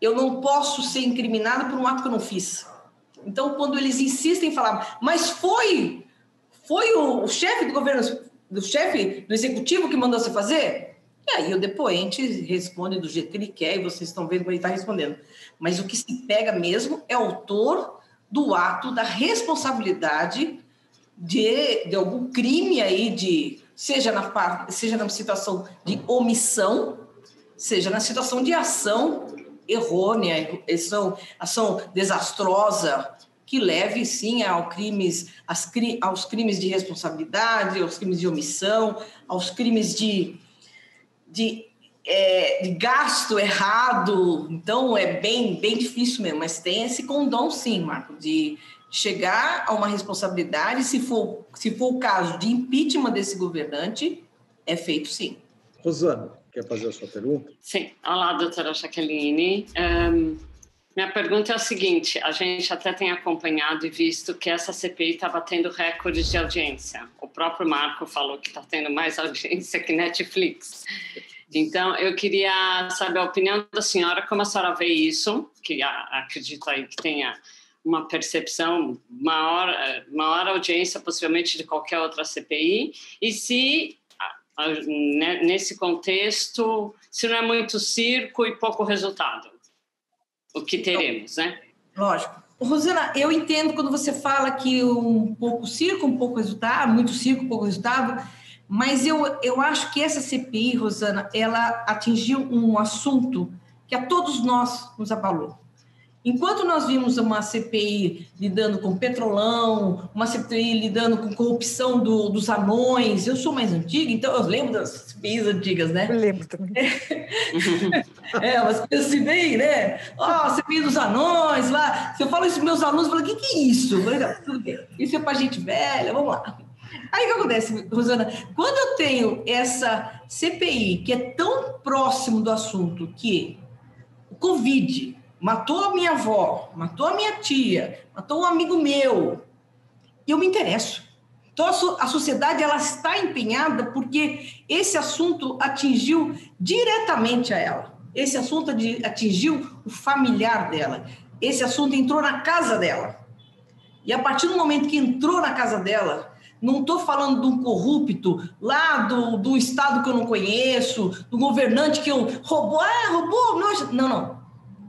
Eu não posso ser incriminado por um ato que eu não fiz. Então, quando eles insistem em falar, mas foi, foi o, o chefe do governo, do chefe do executivo que mandou você fazer? E aí o depoente responde do jeito que ele quer e vocês estão vendo como ele está respondendo. Mas o que se pega mesmo é o autor do ato da responsabilidade de, de algum crime aí de seja na seja na situação de omissão, seja na situação de ação errônea, ação, ação desastrosa que leve sim ao crimes, aos crimes de responsabilidade, aos crimes de omissão, aos crimes de, de é, de gasto errado. Então, é bem, bem difícil mesmo, mas tem esse condom, sim, Marco, de chegar a uma responsabilidade, se for, se for o caso de impeachment desse governante, é feito sim. Rosana, quer fazer a sua pergunta? Sim. Olá, doutora Jaqueline. Um, minha pergunta é a seguinte: a gente até tem acompanhado e visto que essa CPI está batendo recordes de audiência. O próprio Marco falou que está tendo mais (laughs) audiência que Netflix. Então, eu queria saber a opinião da senhora, como a senhora vê isso, que acredito aí que tenha uma percepção maior, maior audiência possivelmente de qualquer outra CPI, e se né, nesse contexto, se não é muito circo e pouco resultado. o que teremos, né? Lógico. Rosana, eu entendo quando você fala que um pouco circo, um pouco resultado, muito circo, pouco resultado, mas eu, eu acho que essa CPI, Rosana, ela atingiu um assunto que a todos nós nos abalou. Enquanto nós vimos uma CPI lidando com petrolão, uma CPI lidando com corrupção do, dos anões, eu sou mais antiga, então eu lembro das CPIs antigas, né? Eu lembro também. (laughs) é, umas coisas assim bem, né? Ó, oh, CPI dos anões lá. Se eu falo isso para meus alunos, eu falo, o que, que é isso? Eu falei, tudo bem, isso é para gente velha, vamos lá. Aí o que acontece, Rosana? Quando eu tenho essa CPI que é tão próximo do assunto que o Covid matou a minha avó, matou a minha tia, matou um amigo meu, eu me interesso. Então a, sociedade ela está empenhada porque esse assunto atingiu diretamente a ela. Esse assunto atingiu o familiar dela. Esse assunto entrou na casa dela. E a partir do momento que entrou na casa dela, não estou falando de um corrupto lá do, do estado que eu não conheço, do governante que eu roubou, ah, roubou, não, não, não.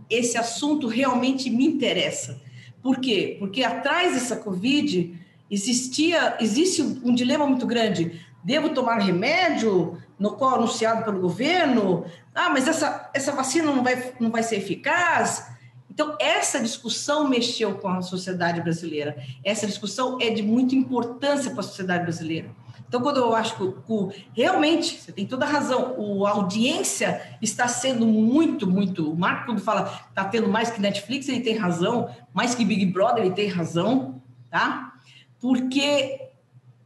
Esse assunto realmente me interessa. Por quê? Porque atrás dessa Covid existia, existe um dilema muito grande. Devo tomar remédio no qual anunciado pelo governo? Ah, mas essa, essa vacina não vai, não vai ser eficaz? Então, essa discussão mexeu com a sociedade brasileira. Essa discussão é de muita importância para a sociedade brasileira. Então, quando eu acho que o, realmente, você tem toda a razão, o, a audiência está sendo muito, muito. O Marco, quando fala está tendo mais que Netflix, ele tem razão, mais que Big Brother, ele tem razão, tá? Porque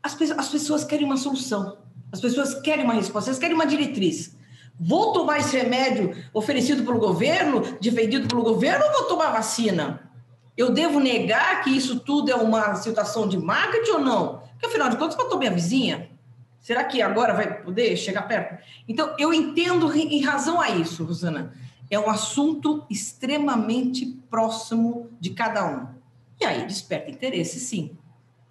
as, as pessoas querem uma solução, as pessoas querem uma resposta, elas querem uma diretriz. Vou tomar esse remédio oferecido pelo governo, defendido pelo governo, ou vou tomar vacina? Eu devo negar que isso tudo é uma situação de marketing ou não? Porque, afinal de contas, eu estou minha vizinha. Será que agora vai poder chegar perto? Então, eu entendo em razão a isso, Rosana. É um assunto extremamente próximo de cada um. E aí desperta interesse, sim.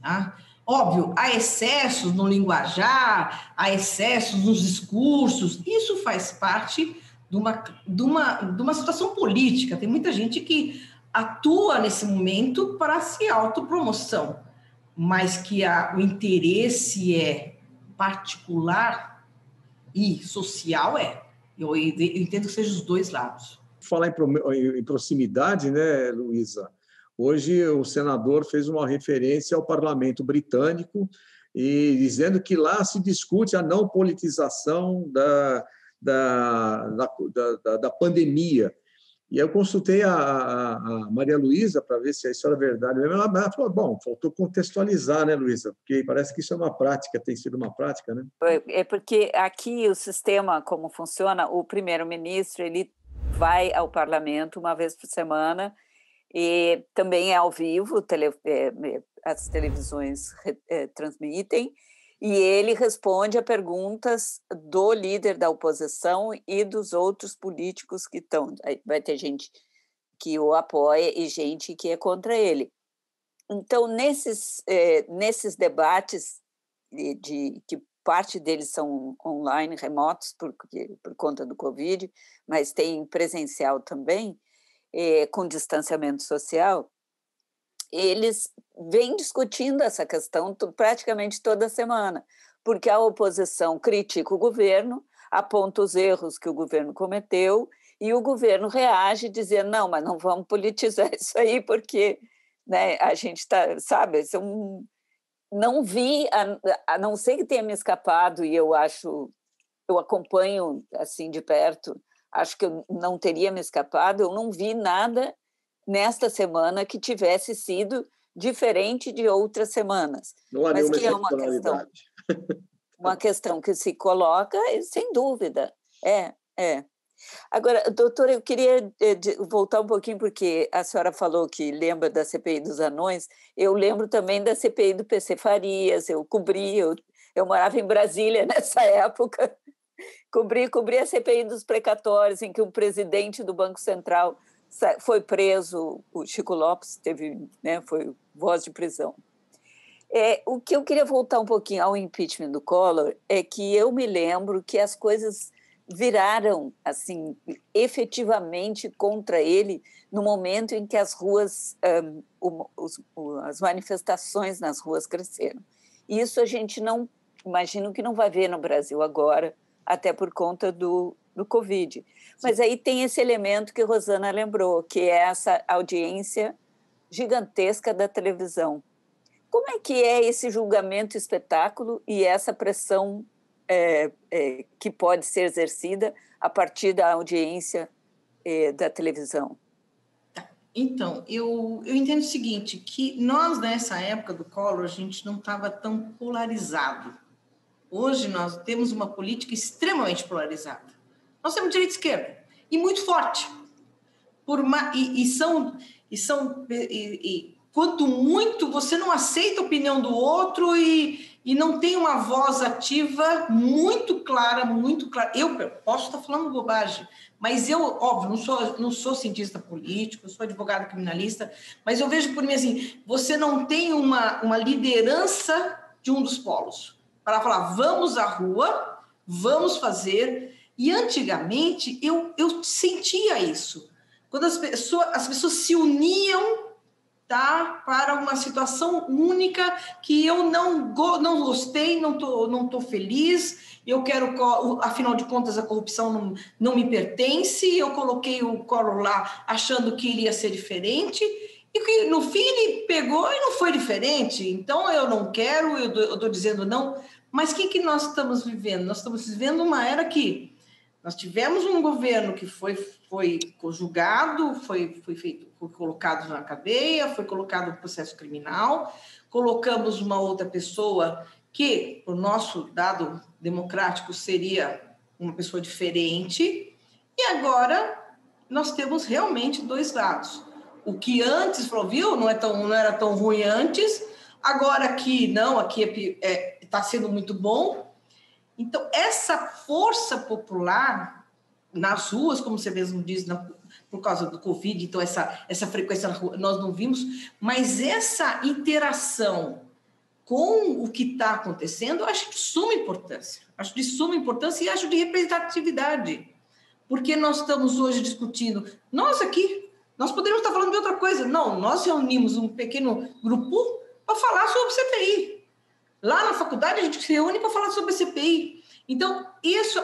Tá? Óbvio, há excessos no linguajar, há excessos nos discursos, isso faz parte de uma, de uma, de uma situação política. Tem muita gente que atua nesse momento para se autopromoção, mas que a, o interesse é particular e social é. Eu, eu entendo que seja os dois lados. Falar em, em proximidade, né, Luísa? Hoje, o senador fez uma referência ao parlamento britânico e dizendo que lá se discute a não politização da, da, da, da pandemia. E eu consultei a, a Maria Luísa para ver se isso era verdade. Ela falou: bom, faltou contextualizar, né, Luísa? Porque parece que isso é uma prática, tem sido uma prática, né? É porque aqui o sistema, como funciona, o primeiro-ministro ele vai ao parlamento uma vez por semana e também é ao vivo, tele, é, as televisões é, transmitem, e ele responde a perguntas do líder da oposição e dos outros políticos que estão. Vai ter gente que o apoia e gente que é contra ele. Então, nesses, é, nesses debates, de, de, que parte deles são online, remotos, por, por conta do Covid, mas tem presencial também, eh, com distanciamento social, eles vêm discutindo essa questão praticamente toda semana, porque a oposição critica o governo, aponta os erros que o governo cometeu e o governo reage dizendo não, mas não vamos politizar (laughs) isso aí porque né, a gente está, sabe, são, não vi, a, a não ser que tenha me escapado e eu acho, eu acompanho assim de perto acho que eu não teria me escapado. Eu não vi nada nesta semana que tivesse sido diferente de outras semanas. Não há Mas que é uma questão, (laughs) uma questão que se coloca, sem dúvida. É, é. Agora, doutora, eu queria eh, voltar um pouquinho, porque a senhora falou que lembra da CPI dos anões, eu lembro também da CPI do PC Farias, eu cobri, eu, eu morava em Brasília (laughs) nessa época, cobri, cobri a CPI dos precatórios, em que o presidente do Banco Central foi preso, o Chico Lopes teve, né, foi voz de prisão. É, o que eu queria voltar um pouquinho ao impeachment do Collor é que eu me lembro que as coisas viraram assim efetivamente contra ele no momento em que as ruas, um, os, as manifestações nas ruas cresceram. Isso a gente não imagino que não vai ver no Brasil agora, até por conta do, do Covid. Mas aí tem esse elemento que Rosana lembrou, que é essa audiência gigantesca da televisão. Como é que é esse julgamento espetáculo e essa pressão é, é, que pode ser exercida a partir da audiência é, da televisão? Então, eu, eu entendo o seguinte, que nós, nessa época do Collor, a gente não estava tão polarizado. Hoje, nós temos uma política extremamente polarizada. Nós temos direita e esquerda, e muito forte. Por uma, e, e são... E são e, e, quanto muito você não aceita a opinião do outro e, e não tem uma voz ativa muito clara, muito clara. Eu posso estar falando bobagem, mas eu, óbvio, não sou, não sou cientista político, sou advogado criminalista, mas eu vejo por mim assim, você não tem uma, uma liderança de um dos polos para falar, vamos à rua, vamos fazer. E antigamente eu, eu sentia isso. Quando as pessoas, as pessoas se uniam tá, para uma situação única que eu não, não gostei, não tô, não tô feliz, eu quero, afinal de contas, a corrupção não, não me pertence, eu coloquei o colo lá achando que iria ser diferente, e que no fim ele pegou e não foi diferente. Então eu não quero, eu estou dizendo não. Mas o que, que nós estamos vivendo? Nós estamos vivendo uma era que nós tivemos um governo que foi, foi julgado, foi, foi, feito, foi colocado na cadeia, foi colocado no processo criminal, colocamos uma outra pessoa que, o nosso dado democrático, seria uma pessoa diferente, e agora nós temos realmente dois lados. O que antes falou, viu, não, é tão, não era tão ruim antes, agora aqui não, aqui está é, é, tá sendo muito bom. Então, essa força popular nas ruas, como você mesmo diz, na, por causa do Covid, então essa, essa frequência na rua, nós não vimos, mas essa interação com o que está acontecendo, eu acho de suma importância. Acho de suma importância e acho de representatividade. Porque nós estamos hoje discutindo, nós aqui, nós poderíamos estar falando de outra coisa. Não, nós reunimos um pequeno grupo para falar sobre CPI. Lá na faculdade a gente se reúne para falar sobre CPI. Então, isso,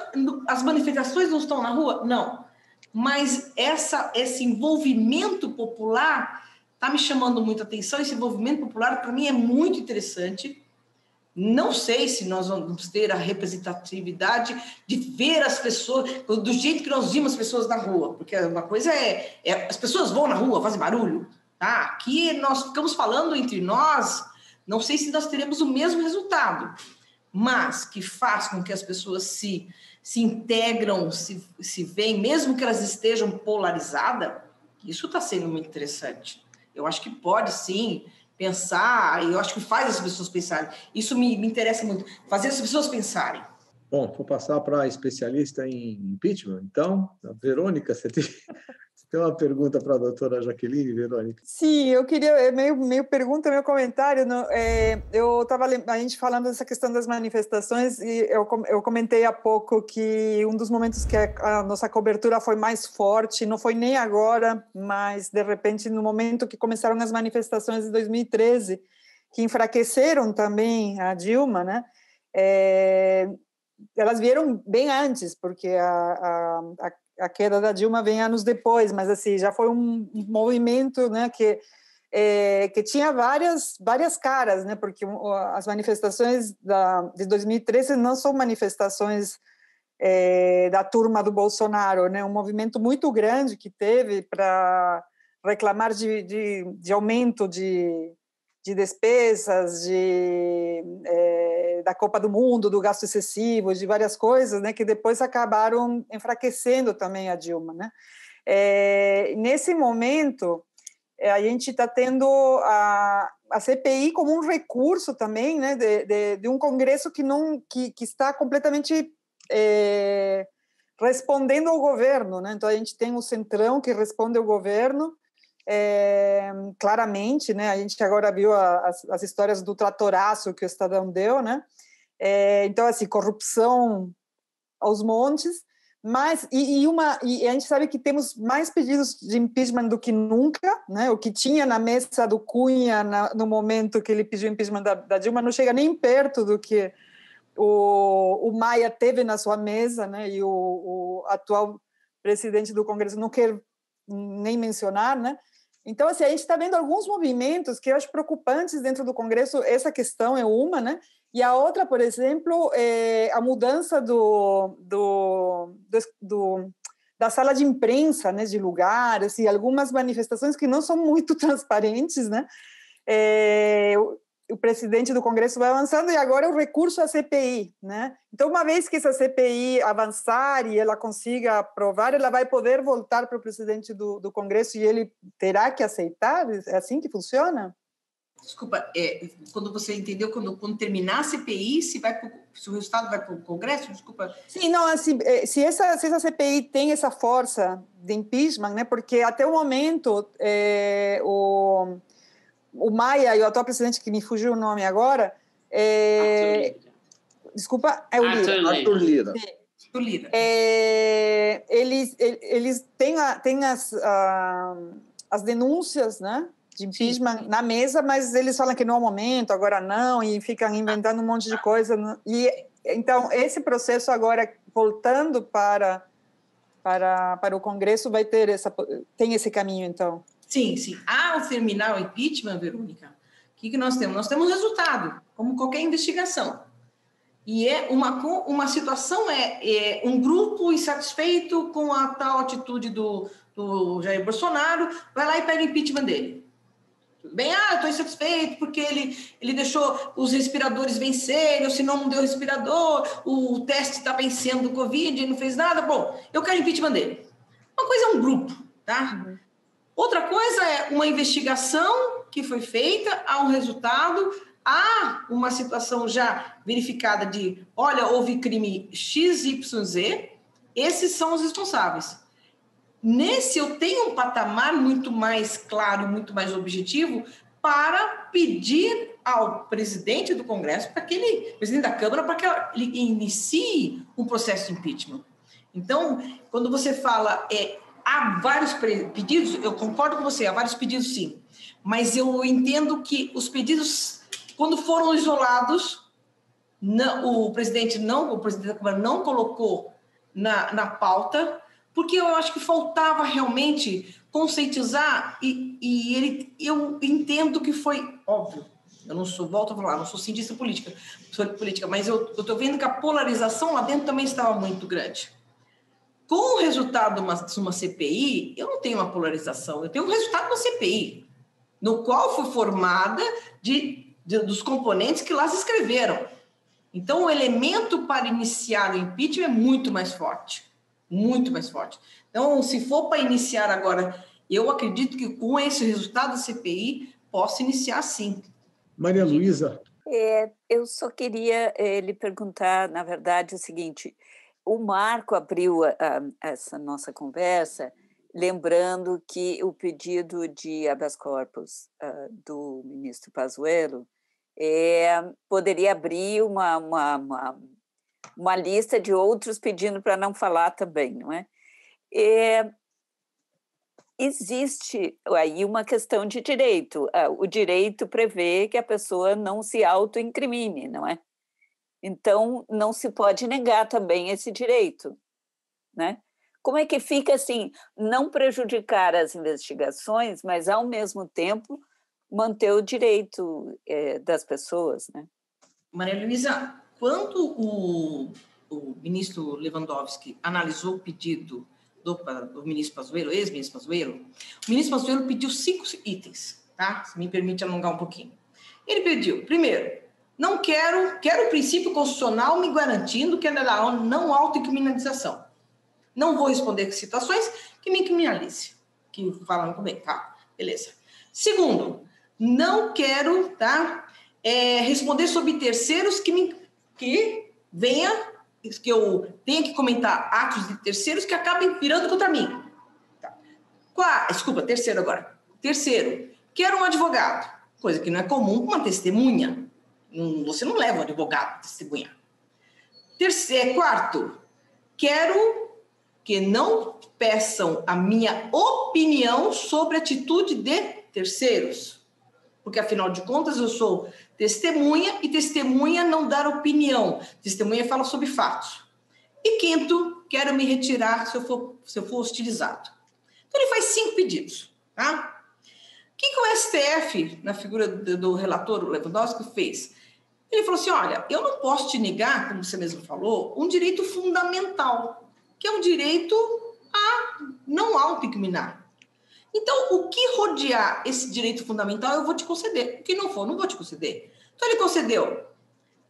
as manifestações não estão na rua? Não. Mas essa, esse envolvimento popular está me chamando muita atenção. Esse envolvimento popular, para mim, é muito interessante. Não sei se nós vamos ter a representatividade de ver as pessoas do jeito que nós vimos as pessoas na rua, porque uma coisa é, é as pessoas vão na rua, fazem barulho, tá? Aqui nós ficamos falando entre nós, não sei se nós teremos o mesmo resultado, mas que faz com que as pessoas se, se integram, se, se veem, mesmo que elas estejam polarizadas, isso está sendo muito interessante. Eu acho que pode sim pensar, e eu acho que faz as pessoas pensarem. Isso me, me interessa muito, fazer as pessoas pensarem. Bom, vou passar para a especialista em impeachment. Então, Verônica, você tem, tem uma pergunta para a doutora Jaqueline, Verônica? Sim, eu queria, é meio, meio pergunta, meio comentário. No, é, eu estava a gente falando dessa questão das manifestações e eu, eu comentei há pouco que um dos momentos que a, a nossa cobertura foi mais forte, não foi nem agora, mas de repente no momento que começaram as manifestações de 2013, que enfraqueceram também a Dilma, né? É, elas vieram bem antes, porque a, a, a queda da Dilma vem anos depois, mas assim já foi um movimento, né, que é, que tinha várias várias caras, né, porque as manifestações da, de 2013 não são manifestações é, da turma do Bolsonaro, né, um movimento muito grande que teve para reclamar de, de, de aumento de de despesas, de, é, da Copa do Mundo, do gasto excessivo, de várias coisas, né, que depois acabaram enfraquecendo também a Dilma. Né? É, nesse momento, é, a gente está tendo a, a CPI como um recurso também né, de, de, de um Congresso que, não, que, que está completamente é, respondendo ao governo. Né? Então, a gente tem o Centrão que responde ao governo, é, claramente, né? A gente agora viu a, as, as, histórias do tratoraço que o Estadão deu, né? É, então, assim, corrupção aos montes, Mas, e, e, uma, e a gente sabe que temos mais pedidos de impeachment do que nunca, né? O que tinha na mesa do Cunha na, no momento que ele pediu impeachment da, da, Dilma não chega nem perto do que o, o Maia teve na sua mesa, né? E o, o atual presidente do Congresso não quer nem mencionar, né? Então, assim, a gente está vendo alguns movimentos que eu acho preocupantes dentro do Congresso. Essa questão é uma, né? E a outra, por exemplo, é a mudança do, do, do, da sala de imprensa, né, de lugares e algumas manifestações que não são muito (laughs) transparentes, né? É, o presidente do Congresso vai avançando e agora o recurso à CPI, né? Então, uma vez que essa CPI avançar e ela consiga aprovar, ela vai poder voltar para o presidente do, do Congresso e ele terá que aceitar? É assim que funciona? Desculpa, é, quando você entendeu, quando, quando terminar a CPI, se, vai pro, se o resultado vai para o Congresso? Desculpa. Sim, não, assim, é, se, essa, se essa CPI tem essa força de impeachment, né? Porque até o momento é, o o Maia e o atual presidente, que me fugiu o nome agora, é... desculpa, é o Lira. Arthur Lira. Arthur Lira. É... Eles, eles têm, a, têm as, a, as denúncias, né? de impeachment na mesa, mas eles falam que não é o momento, agora não, e ficam inventando um monte de coisa. E então esse processo agora voltando para para para o Congresso vai ter essa tem esse caminho então. Sim, sim. Ao terminar o impeachment, Verônica, o que, que nós temos? Nós temos resultado, como qualquer investigação. E é uma, uma situação, é, é um grupo insatisfeito com a tal atitude do, do Jair Bolsonaro, vai lá e pega o impeachment dele. Tudo bem, ah, estou insatisfeito porque ele, ele deixou os respiradores vencerem, ou senão não deu respirador, o teste está vencendo do Covid não fez nada. Bom, eu quero impeachment dele. Uma coisa é um grupo, tá? Uhum. Outra coisa é uma investigação que foi feita, há um resultado, há uma situação já verificada de, olha, houve crime XYZ, esses são os responsáveis. Nesse eu tenho um patamar muito mais claro, muito mais objetivo para pedir ao presidente do Congresso, para que ele, presidente da Câmara, para que ele inicie um processo de impeachment. Então, quando você fala é, há vários pedidos, eu concordo com você, há vários pedidos sim, mas eu entendo que os pedidos, quando foram isolados, não, o presidente não, o presidente da Câmara não colocou na, na pauta, porque eu acho que faltava realmente conscientizar e, e ele, eu entendo que foi óbvio. Eu não sou, volto a falar, não sou cientista política, sou política, mas eu estou vendo que a polarização lá dentro também estava muito grande. Com o resultado de uma, de uma CPI, eu não tenho uma polarização, eu tenho o resultado de uma CPI, no qual foi formada de, de, dos componentes que lá se escreveram. Então, o elemento para iniciar o impeachment é muito mais forte, muito mais forte. Então, se for para iniciar agora, eu acredito que com esse resultado da CPI, posso iniciar sim. Maria Luísa. É, eu só queria é, lhe perguntar, na verdade, o seguinte: o Marco abriu a, a, essa nossa conversa lembrando que o pedido de habeas corpus uh, do ministro Pazuello é, poderia abrir uma, uma, uma, uma, lista de outros pedindo para não falar também, não é? é? Existe aí uma questão de direito. Uh, o direito prevê que a pessoa não se auto-incrimine, não é? Então, não se pode negar também esse direito, né? Como é que fica assim, não prejudicar as investigações, mas ao mesmo tempo manter o direito é, das pessoas, né? Maria Luísa, quando o, o ministro Lewandowski analisou o pedido do, do ministro Pazuello, ex-ministro Pazuello, o ministro Pazuello pediu cinco itens, tá? Se me permite alongar um pouquinho. Ele pediu, primeiro, não quero, quero o princípio constitucional me garantindo que é não autocriminalização. Não vou responder situações que me criminalize, que falam comigo, tá? Beleza. Segundo, não quero, tá? É, responder sobre terceiros que me que venha que eu tenha que comentar atos de terceiros que acabem virando contra mim. Tá. Desculpa, terceiro agora. Terceiro, quero um advogado, coisa que não é comum uma testemunha. Você não leva um advogado para testemunhar. Terceiro, quarto, quero que não peçam a minha opinião sobre a atitude de terceiros. Porque, afinal de contas, eu sou testemunha e testemunha não dar opinião. Testemunha fala sobre fatos. E quinto, quero me retirar se eu for, se eu for hostilizado. Então, ele faz cinco pedidos. Tá? O que, que o STF, na figura do, do relator Lewandowski, fez? Ele falou assim: olha, eu não posso te negar, como você mesmo falou, um direito fundamental que é um direito a não autoincriminar. Então, o que rodear esse direito fundamental, eu vou te conceder. O que não for, não vou te conceder. Então, ele concedeu.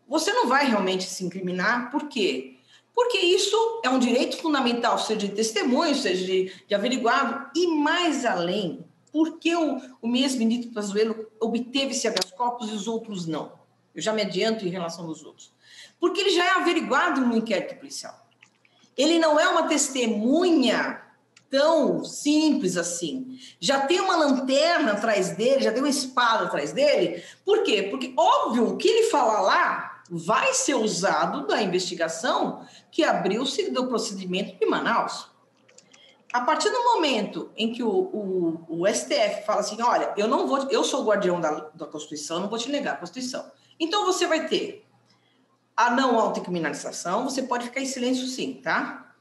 Você não vai realmente se incriminar, por quê? Porque isso é um direito fundamental, seja de testemunho, seja de, de averiguado, e mais além, porque o, o mesmo ministro Pazuello obteve esse habeas corpus e os outros não? Eu já me adianto em relação aos outros. Porque ele já é averiguado no inquérito policial. Ele não é uma testemunha tão simples assim. Já tem uma lanterna atrás dele, já tem uma espada atrás dele. Por quê? Porque, óbvio, o que ele fala lá vai ser usado na investigação que abriu-se do procedimento de Manaus. A partir do momento em que o, o, o, STF fala assim, olha, eu não vou, eu sou guardião da, da Constituição, não vou te negar a Constituição. Então você vai ter a não autocriminalização, você pode ficar em silêncio sim, tá?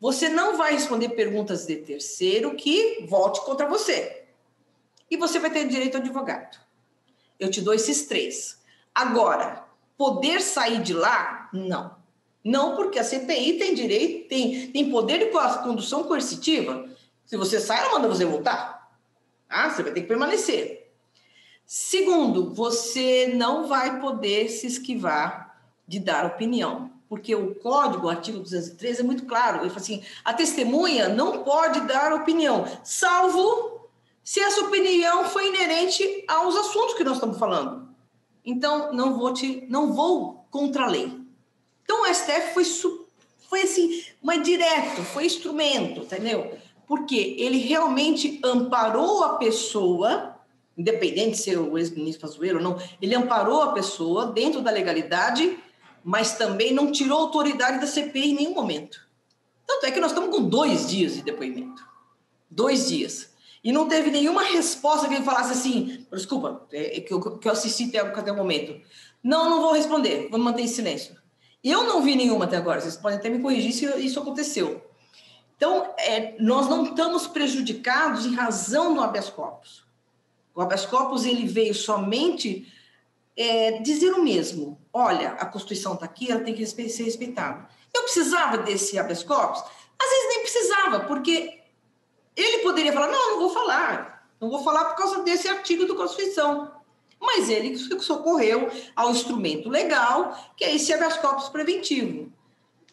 Você não vai responder perguntas de terceiro que volte contra você. E você vai ter direito ao advogado. Eu te dou esses três. Agora, poder sair de lá? Não. Não, porque a CPI tem direito, tem, tem poder de condução coercitiva. Se você sai, ela manda você voltar. Ah, você vai ter que permanecer. Segundo, você não vai poder se esquivar de dar opinião, porque o código, o artigo 213, é muito claro. Ele fala assim: a testemunha não pode dar opinião, salvo se essa opinião foi inerente aos assuntos que nós estamos falando. Então, não vou te, não vou contra a lei. Então, o STF foi, foi assim, mas direto, foi instrumento, entendeu? Porque ele realmente amparou a pessoa, independente de ser o ex-ministro Pazuello ou não, ele amparou a pessoa dentro da legalidade mas também não tirou autoridade da CPI em nenhum momento. Tanto é que nós estamos com dois dias de depoimento. Dois dias. E não teve nenhuma resposta que ele falasse assim, desculpa, é, é que, eu, que eu assisti até, até o momento. Não, não vou responder, vou manter em silêncio. Eu não vi nenhuma até agora, vocês podem até me corrigir se isso aconteceu. Então, é, nós não estamos prejudicados em razão do habeas corpus. O habeas corpus ele veio somente é, dizer o mesmo. Olha, a Constituição está aqui, ela tem que ser respeitada. Eu precisava desse habeas corpus? Às vezes nem precisava, porque ele poderia falar, não, não vou falar. Não vou falar por causa desse artigo da Constituição. Mas ele socorreu ao instrumento legal, que é esse habeas corpus preventivo.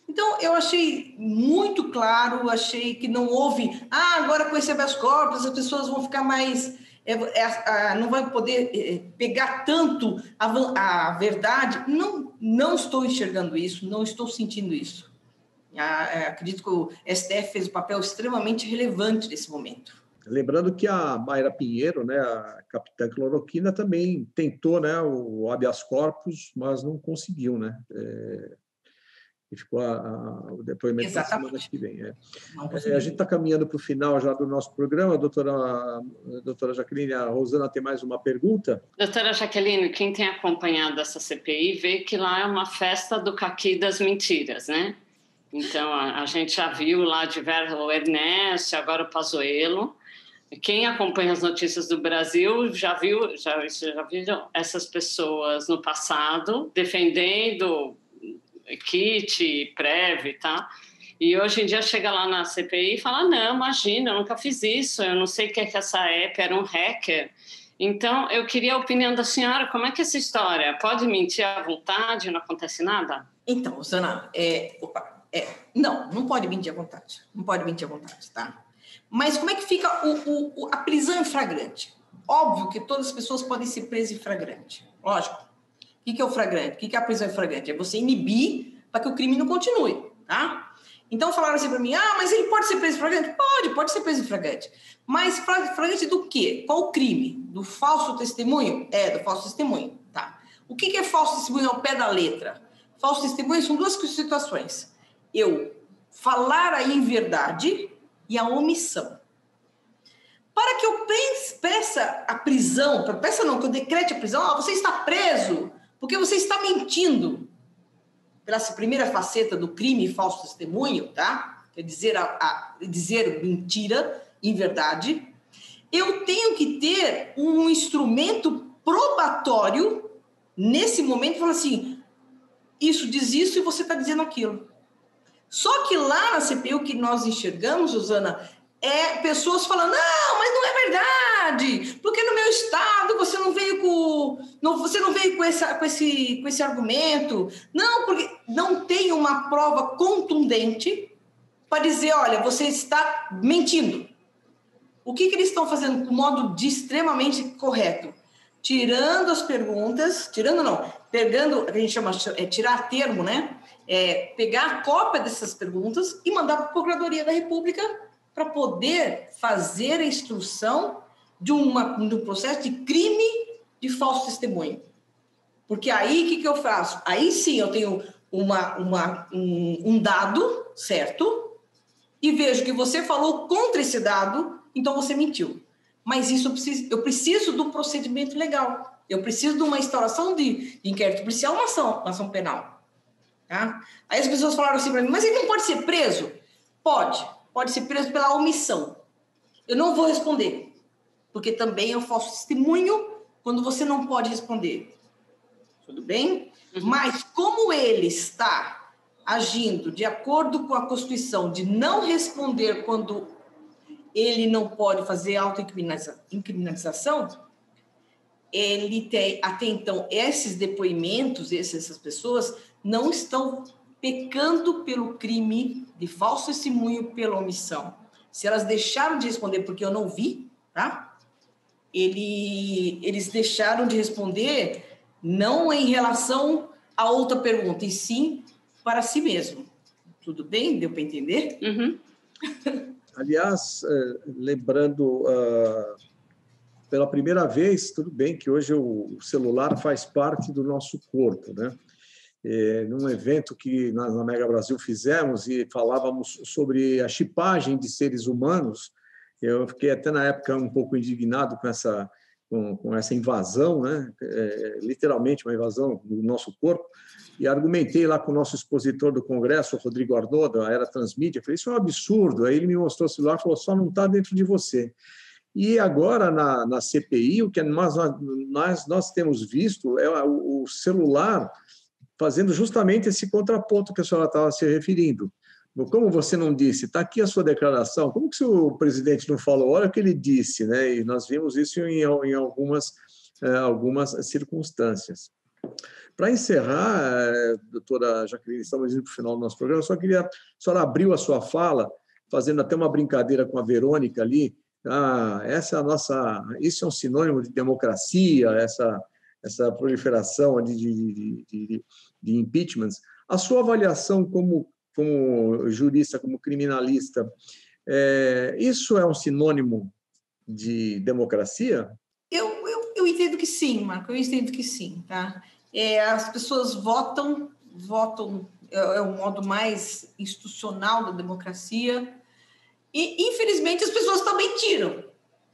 Então, eu achei muito claro, achei que não houve, ah, agora com esse habeas corpus as pessoas vão ficar mais é, é, não vai poder é, pegar tanto a, a, verdade. Não, não estou enxergando isso, não estou sentindo isso. É, acredito que o STF fez um papel extremamente relevante nesse momento. Lembrando que a Mayra Pinheiro, né, a capitã cloroquina, também tentou né, o habeas corpus, mas não conseguiu. Né? É, e ficou a, a, o depoimento Exatamente. da semana que vem. É. É, a gente está caminhando para o final já do nosso programa. Doutora, doutora Jaqueline, a Rosana tem mais uma pergunta. Doutora Jaqueline, quem tem acompanhado essa CPI vê que lá é uma festa do caqui das mentiras, né? Então, a, a gente já viu lá diversos, o Ernesto, agora o Pazuello. Quem acompanha as notícias do Brasil já viu, já, já viram essas pessoas no passado defendendo kit, Prev, tá? E hoje em dia chega lá na CPI e fala: não, imagina, eu nunca fiz isso, eu não sei o que é que essa app era um hacker. Então, eu queria a opinião da senhora, como é que é essa história? Pode mentir à vontade, não acontece nada? Então, Sana, é, opa, é, não, não pode mentir à vontade, não pode mentir à vontade, tá? Mas como é que fica o, o, a prisão em flagrante? Óbvio que todas as pessoas podem ser presas em flagrante, lógico. O que, que é o flagrante? O que, que é a prisão em flagrante? É você inibir para que o crime não continue, tá? Então falaram assim para mim: ah, mas ele pode ser preso em flagrante? Pode, pode ser preso em flagrante. Mas flagrante do quê? Qual o crime? Do falso testemunho? É, do falso testemunho, tá? O que, que é falso testemunho ao pé da letra? Falso testemunho são duas situações. Eu falar a inverdade e a omissão. Para que eu peça a prisão, peça não, que eu decrete a prisão, ah, você está preso porque você está mentindo. Pela primeira faceta do crime falso testemunho, tá? Quer dizer, a, a, dizer mentira, inverdade. Eu tenho que ter um instrumento probatório nesse momento, falar assim, isso diz isso e você está dizendo aquilo. Só que lá na CPI, o que nós enxergamos, Susana, é pessoas falando, não, mas não é verdade, porque no meu estado você não veio com, não, você não veio com, essa, com, esse, com esse argumento, não, porque não tem uma prova contundente para dizer, olha, você está mentindo. O que, que eles estão fazendo com modo de extremamente correto? Tirando as perguntas, tirando não, pegando, a gente chama é tirar termo, né? É, pegar a cópia dessas perguntas e mandar para a Procuradoria da República para poder fazer a instrução de, uma, de um processo de crime de falso testemunho. Porque aí o que, que eu faço? Aí sim eu tenho uma, uma, um, um dado certo e vejo que você falou contra esse dado, então você mentiu. Mas isso eu preciso, eu preciso do procedimento legal. Eu preciso de uma instauração de, de inquérito policial, uma ação, uma ação penal. Tá? Aí as pessoas falaram assim para mim, mas ele não pode ser preso? Pode pode ser preso pela omissão. Eu não vou responder, porque também eu faço testemunho quando você não pode responder. Tudo bem? Uhum. Mas como ele está agindo de acordo com a Constituição de não responder quando ele não pode fazer autoincriminalização, ele tem, até então, esses depoimentos, essas pessoas, não estão pecando pelo crime de falso testemunho pela omissão. Se elas deixaram de responder porque eu não vi, tá? Ele, eles deixaram de responder não em relação a outra pergunta, e sim para si mesmo. Tudo bem? Deu para entender? Uhum. (laughs) Aliás, eh, lembrando, uh, pela primeira vez, tudo bem que hoje o celular faz parte do nosso corpo, né? É, num evento que nós na Mega Brasil fizemos e falávamos sobre a chipagem de seres humanos. Eu fiquei até na época um pouco indignado com essa com, com essa invasão, né? É, literalmente uma invasão do nosso corpo. E argumentei lá com o nosso expositor do Congresso, Rodrigo Arnaud, da Era Transmídia, falei, isso é um absurdo. Aí ele me mostrou o celular e falou, só não está dentro de você. E agora, na, na CPI, o que nós, nós, nós temos visto é o, o celular fazendo justamente esse contraponto que a senhora estava se referindo. Como você não disse, está aqui a sua declaração. Como que o presidente não falou? Olha o que ele disse, né? E nós vimos isso em, em algumas, eh, algumas circunstâncias. Para encerrar, eh, doutora Jaqueline, estamos indo para o final do nosso programa, só queria, a senhora abriu a sua fala, fazendo até uma brincadeira com a Verônica ali, ah, essa é a nossa, isso é um sinônimo de democracia, essa, essa proliferação de, de, de, de impeachments, a sua avaliação como, como jurista, como criminalista, é, isso é um sinônimo de democracia? Eu, eu, eu entendo que sim, Marco, eu entendo que sim. Tá? É, as pessoas votam, votam é, é o modo mais institucional da democracia, e infelizmente as pessoas também tiram.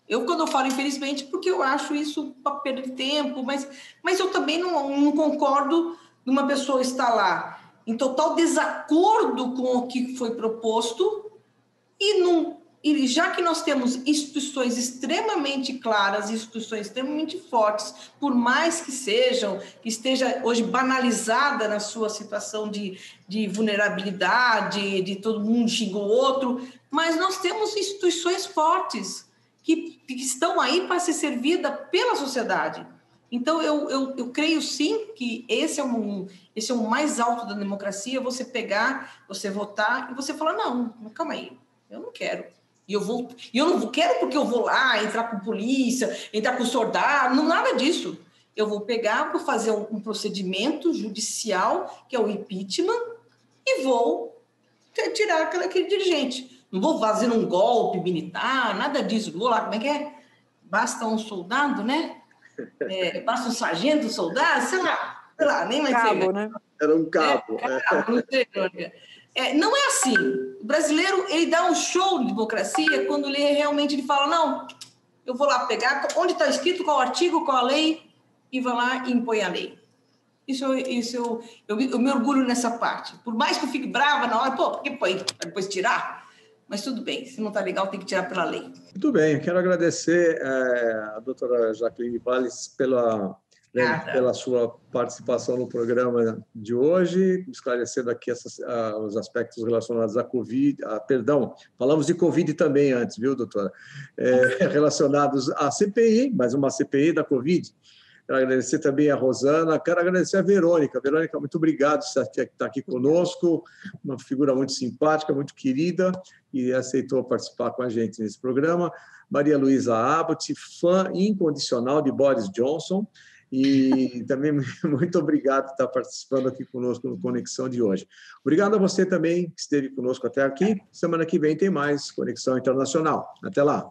Eu, quando eu falo infelizmente, porque eu acho isso para perder tempo, mas, mas eu também não, não concordo uma pessoa estar lá. Em total desacordo com o que foi proposto e, num, e já que nós temos instituições extremamente claras, instituições extremamente fortes, por mais que sejam, que esteja hoje banalizada na sua situação de, de vulnerabilidade, de todo mundo xingou o outro, mas nós temos instituições fortes que, que estão aí para ser servida pela sociedade. Então, eu, eu, eu creio sim que esse é, um, esse é o mais alto da democracia, você pegar, você votar e você falar, não, calma aí, eu não quero. E eu vou, e eu não quero porque eu vou lá entrar com polícia, entrar com soldado, não nada disso. Eu vou pegar, vou fazer um, um procedimento judicial, que é o impeachment, e vou tirar aquele, aquele dirigente. Não vou fazer um golpe militar, nada disso. Vou lá, como é que é? Basta um soldado, né? (laughs) é, passa um sargento, um soldado, sei lá, sei lá, nem mais cabo, sei. Né? Era um cabo. É, cabo, não sei. É, não é assim. O brasileiro ele dá um show de democracia quando ele realmente ele fala não, eu vou lá pegar onde está escrito qual artigo, qual a lei e vou lá e impõe a lei. Isso, isso eu, eu, eu me orgulho nessa parte. Por mais que eu fique brava na hora, pô, por que põe? Depois tirar? Mas tudo bem, se não está legal, tem que tirar pela lei. Muito bem, quero agradecer é, a doutora Jacqueline Valles pela, né, pela sua participação no programa de hoje, esclarecendo aqui essas, uh, os aspectos relacionados à Covid, uh, perdão, falamos de Covid também antes, viu, doutora? É, (laughs) relacionados à CPI, mais uma CPI da Covid. Quero agradecer também a Rosana, quero agradecer a Verônica. Verônica, muito obrigado por estar aqui conosco, uma figura muito simpática, muito querida, e aceitou participar com a gente nesse programa. Maria Luísa Abbott, fã incondicional de Boris Johnson, e (laughs) também muito obrigado por estar participando aqui conosco no Conexão de hoje. Obrigado a você também que esteve conosco até aqui. Semana que vem tem mais Conexão Internacional. Até lá.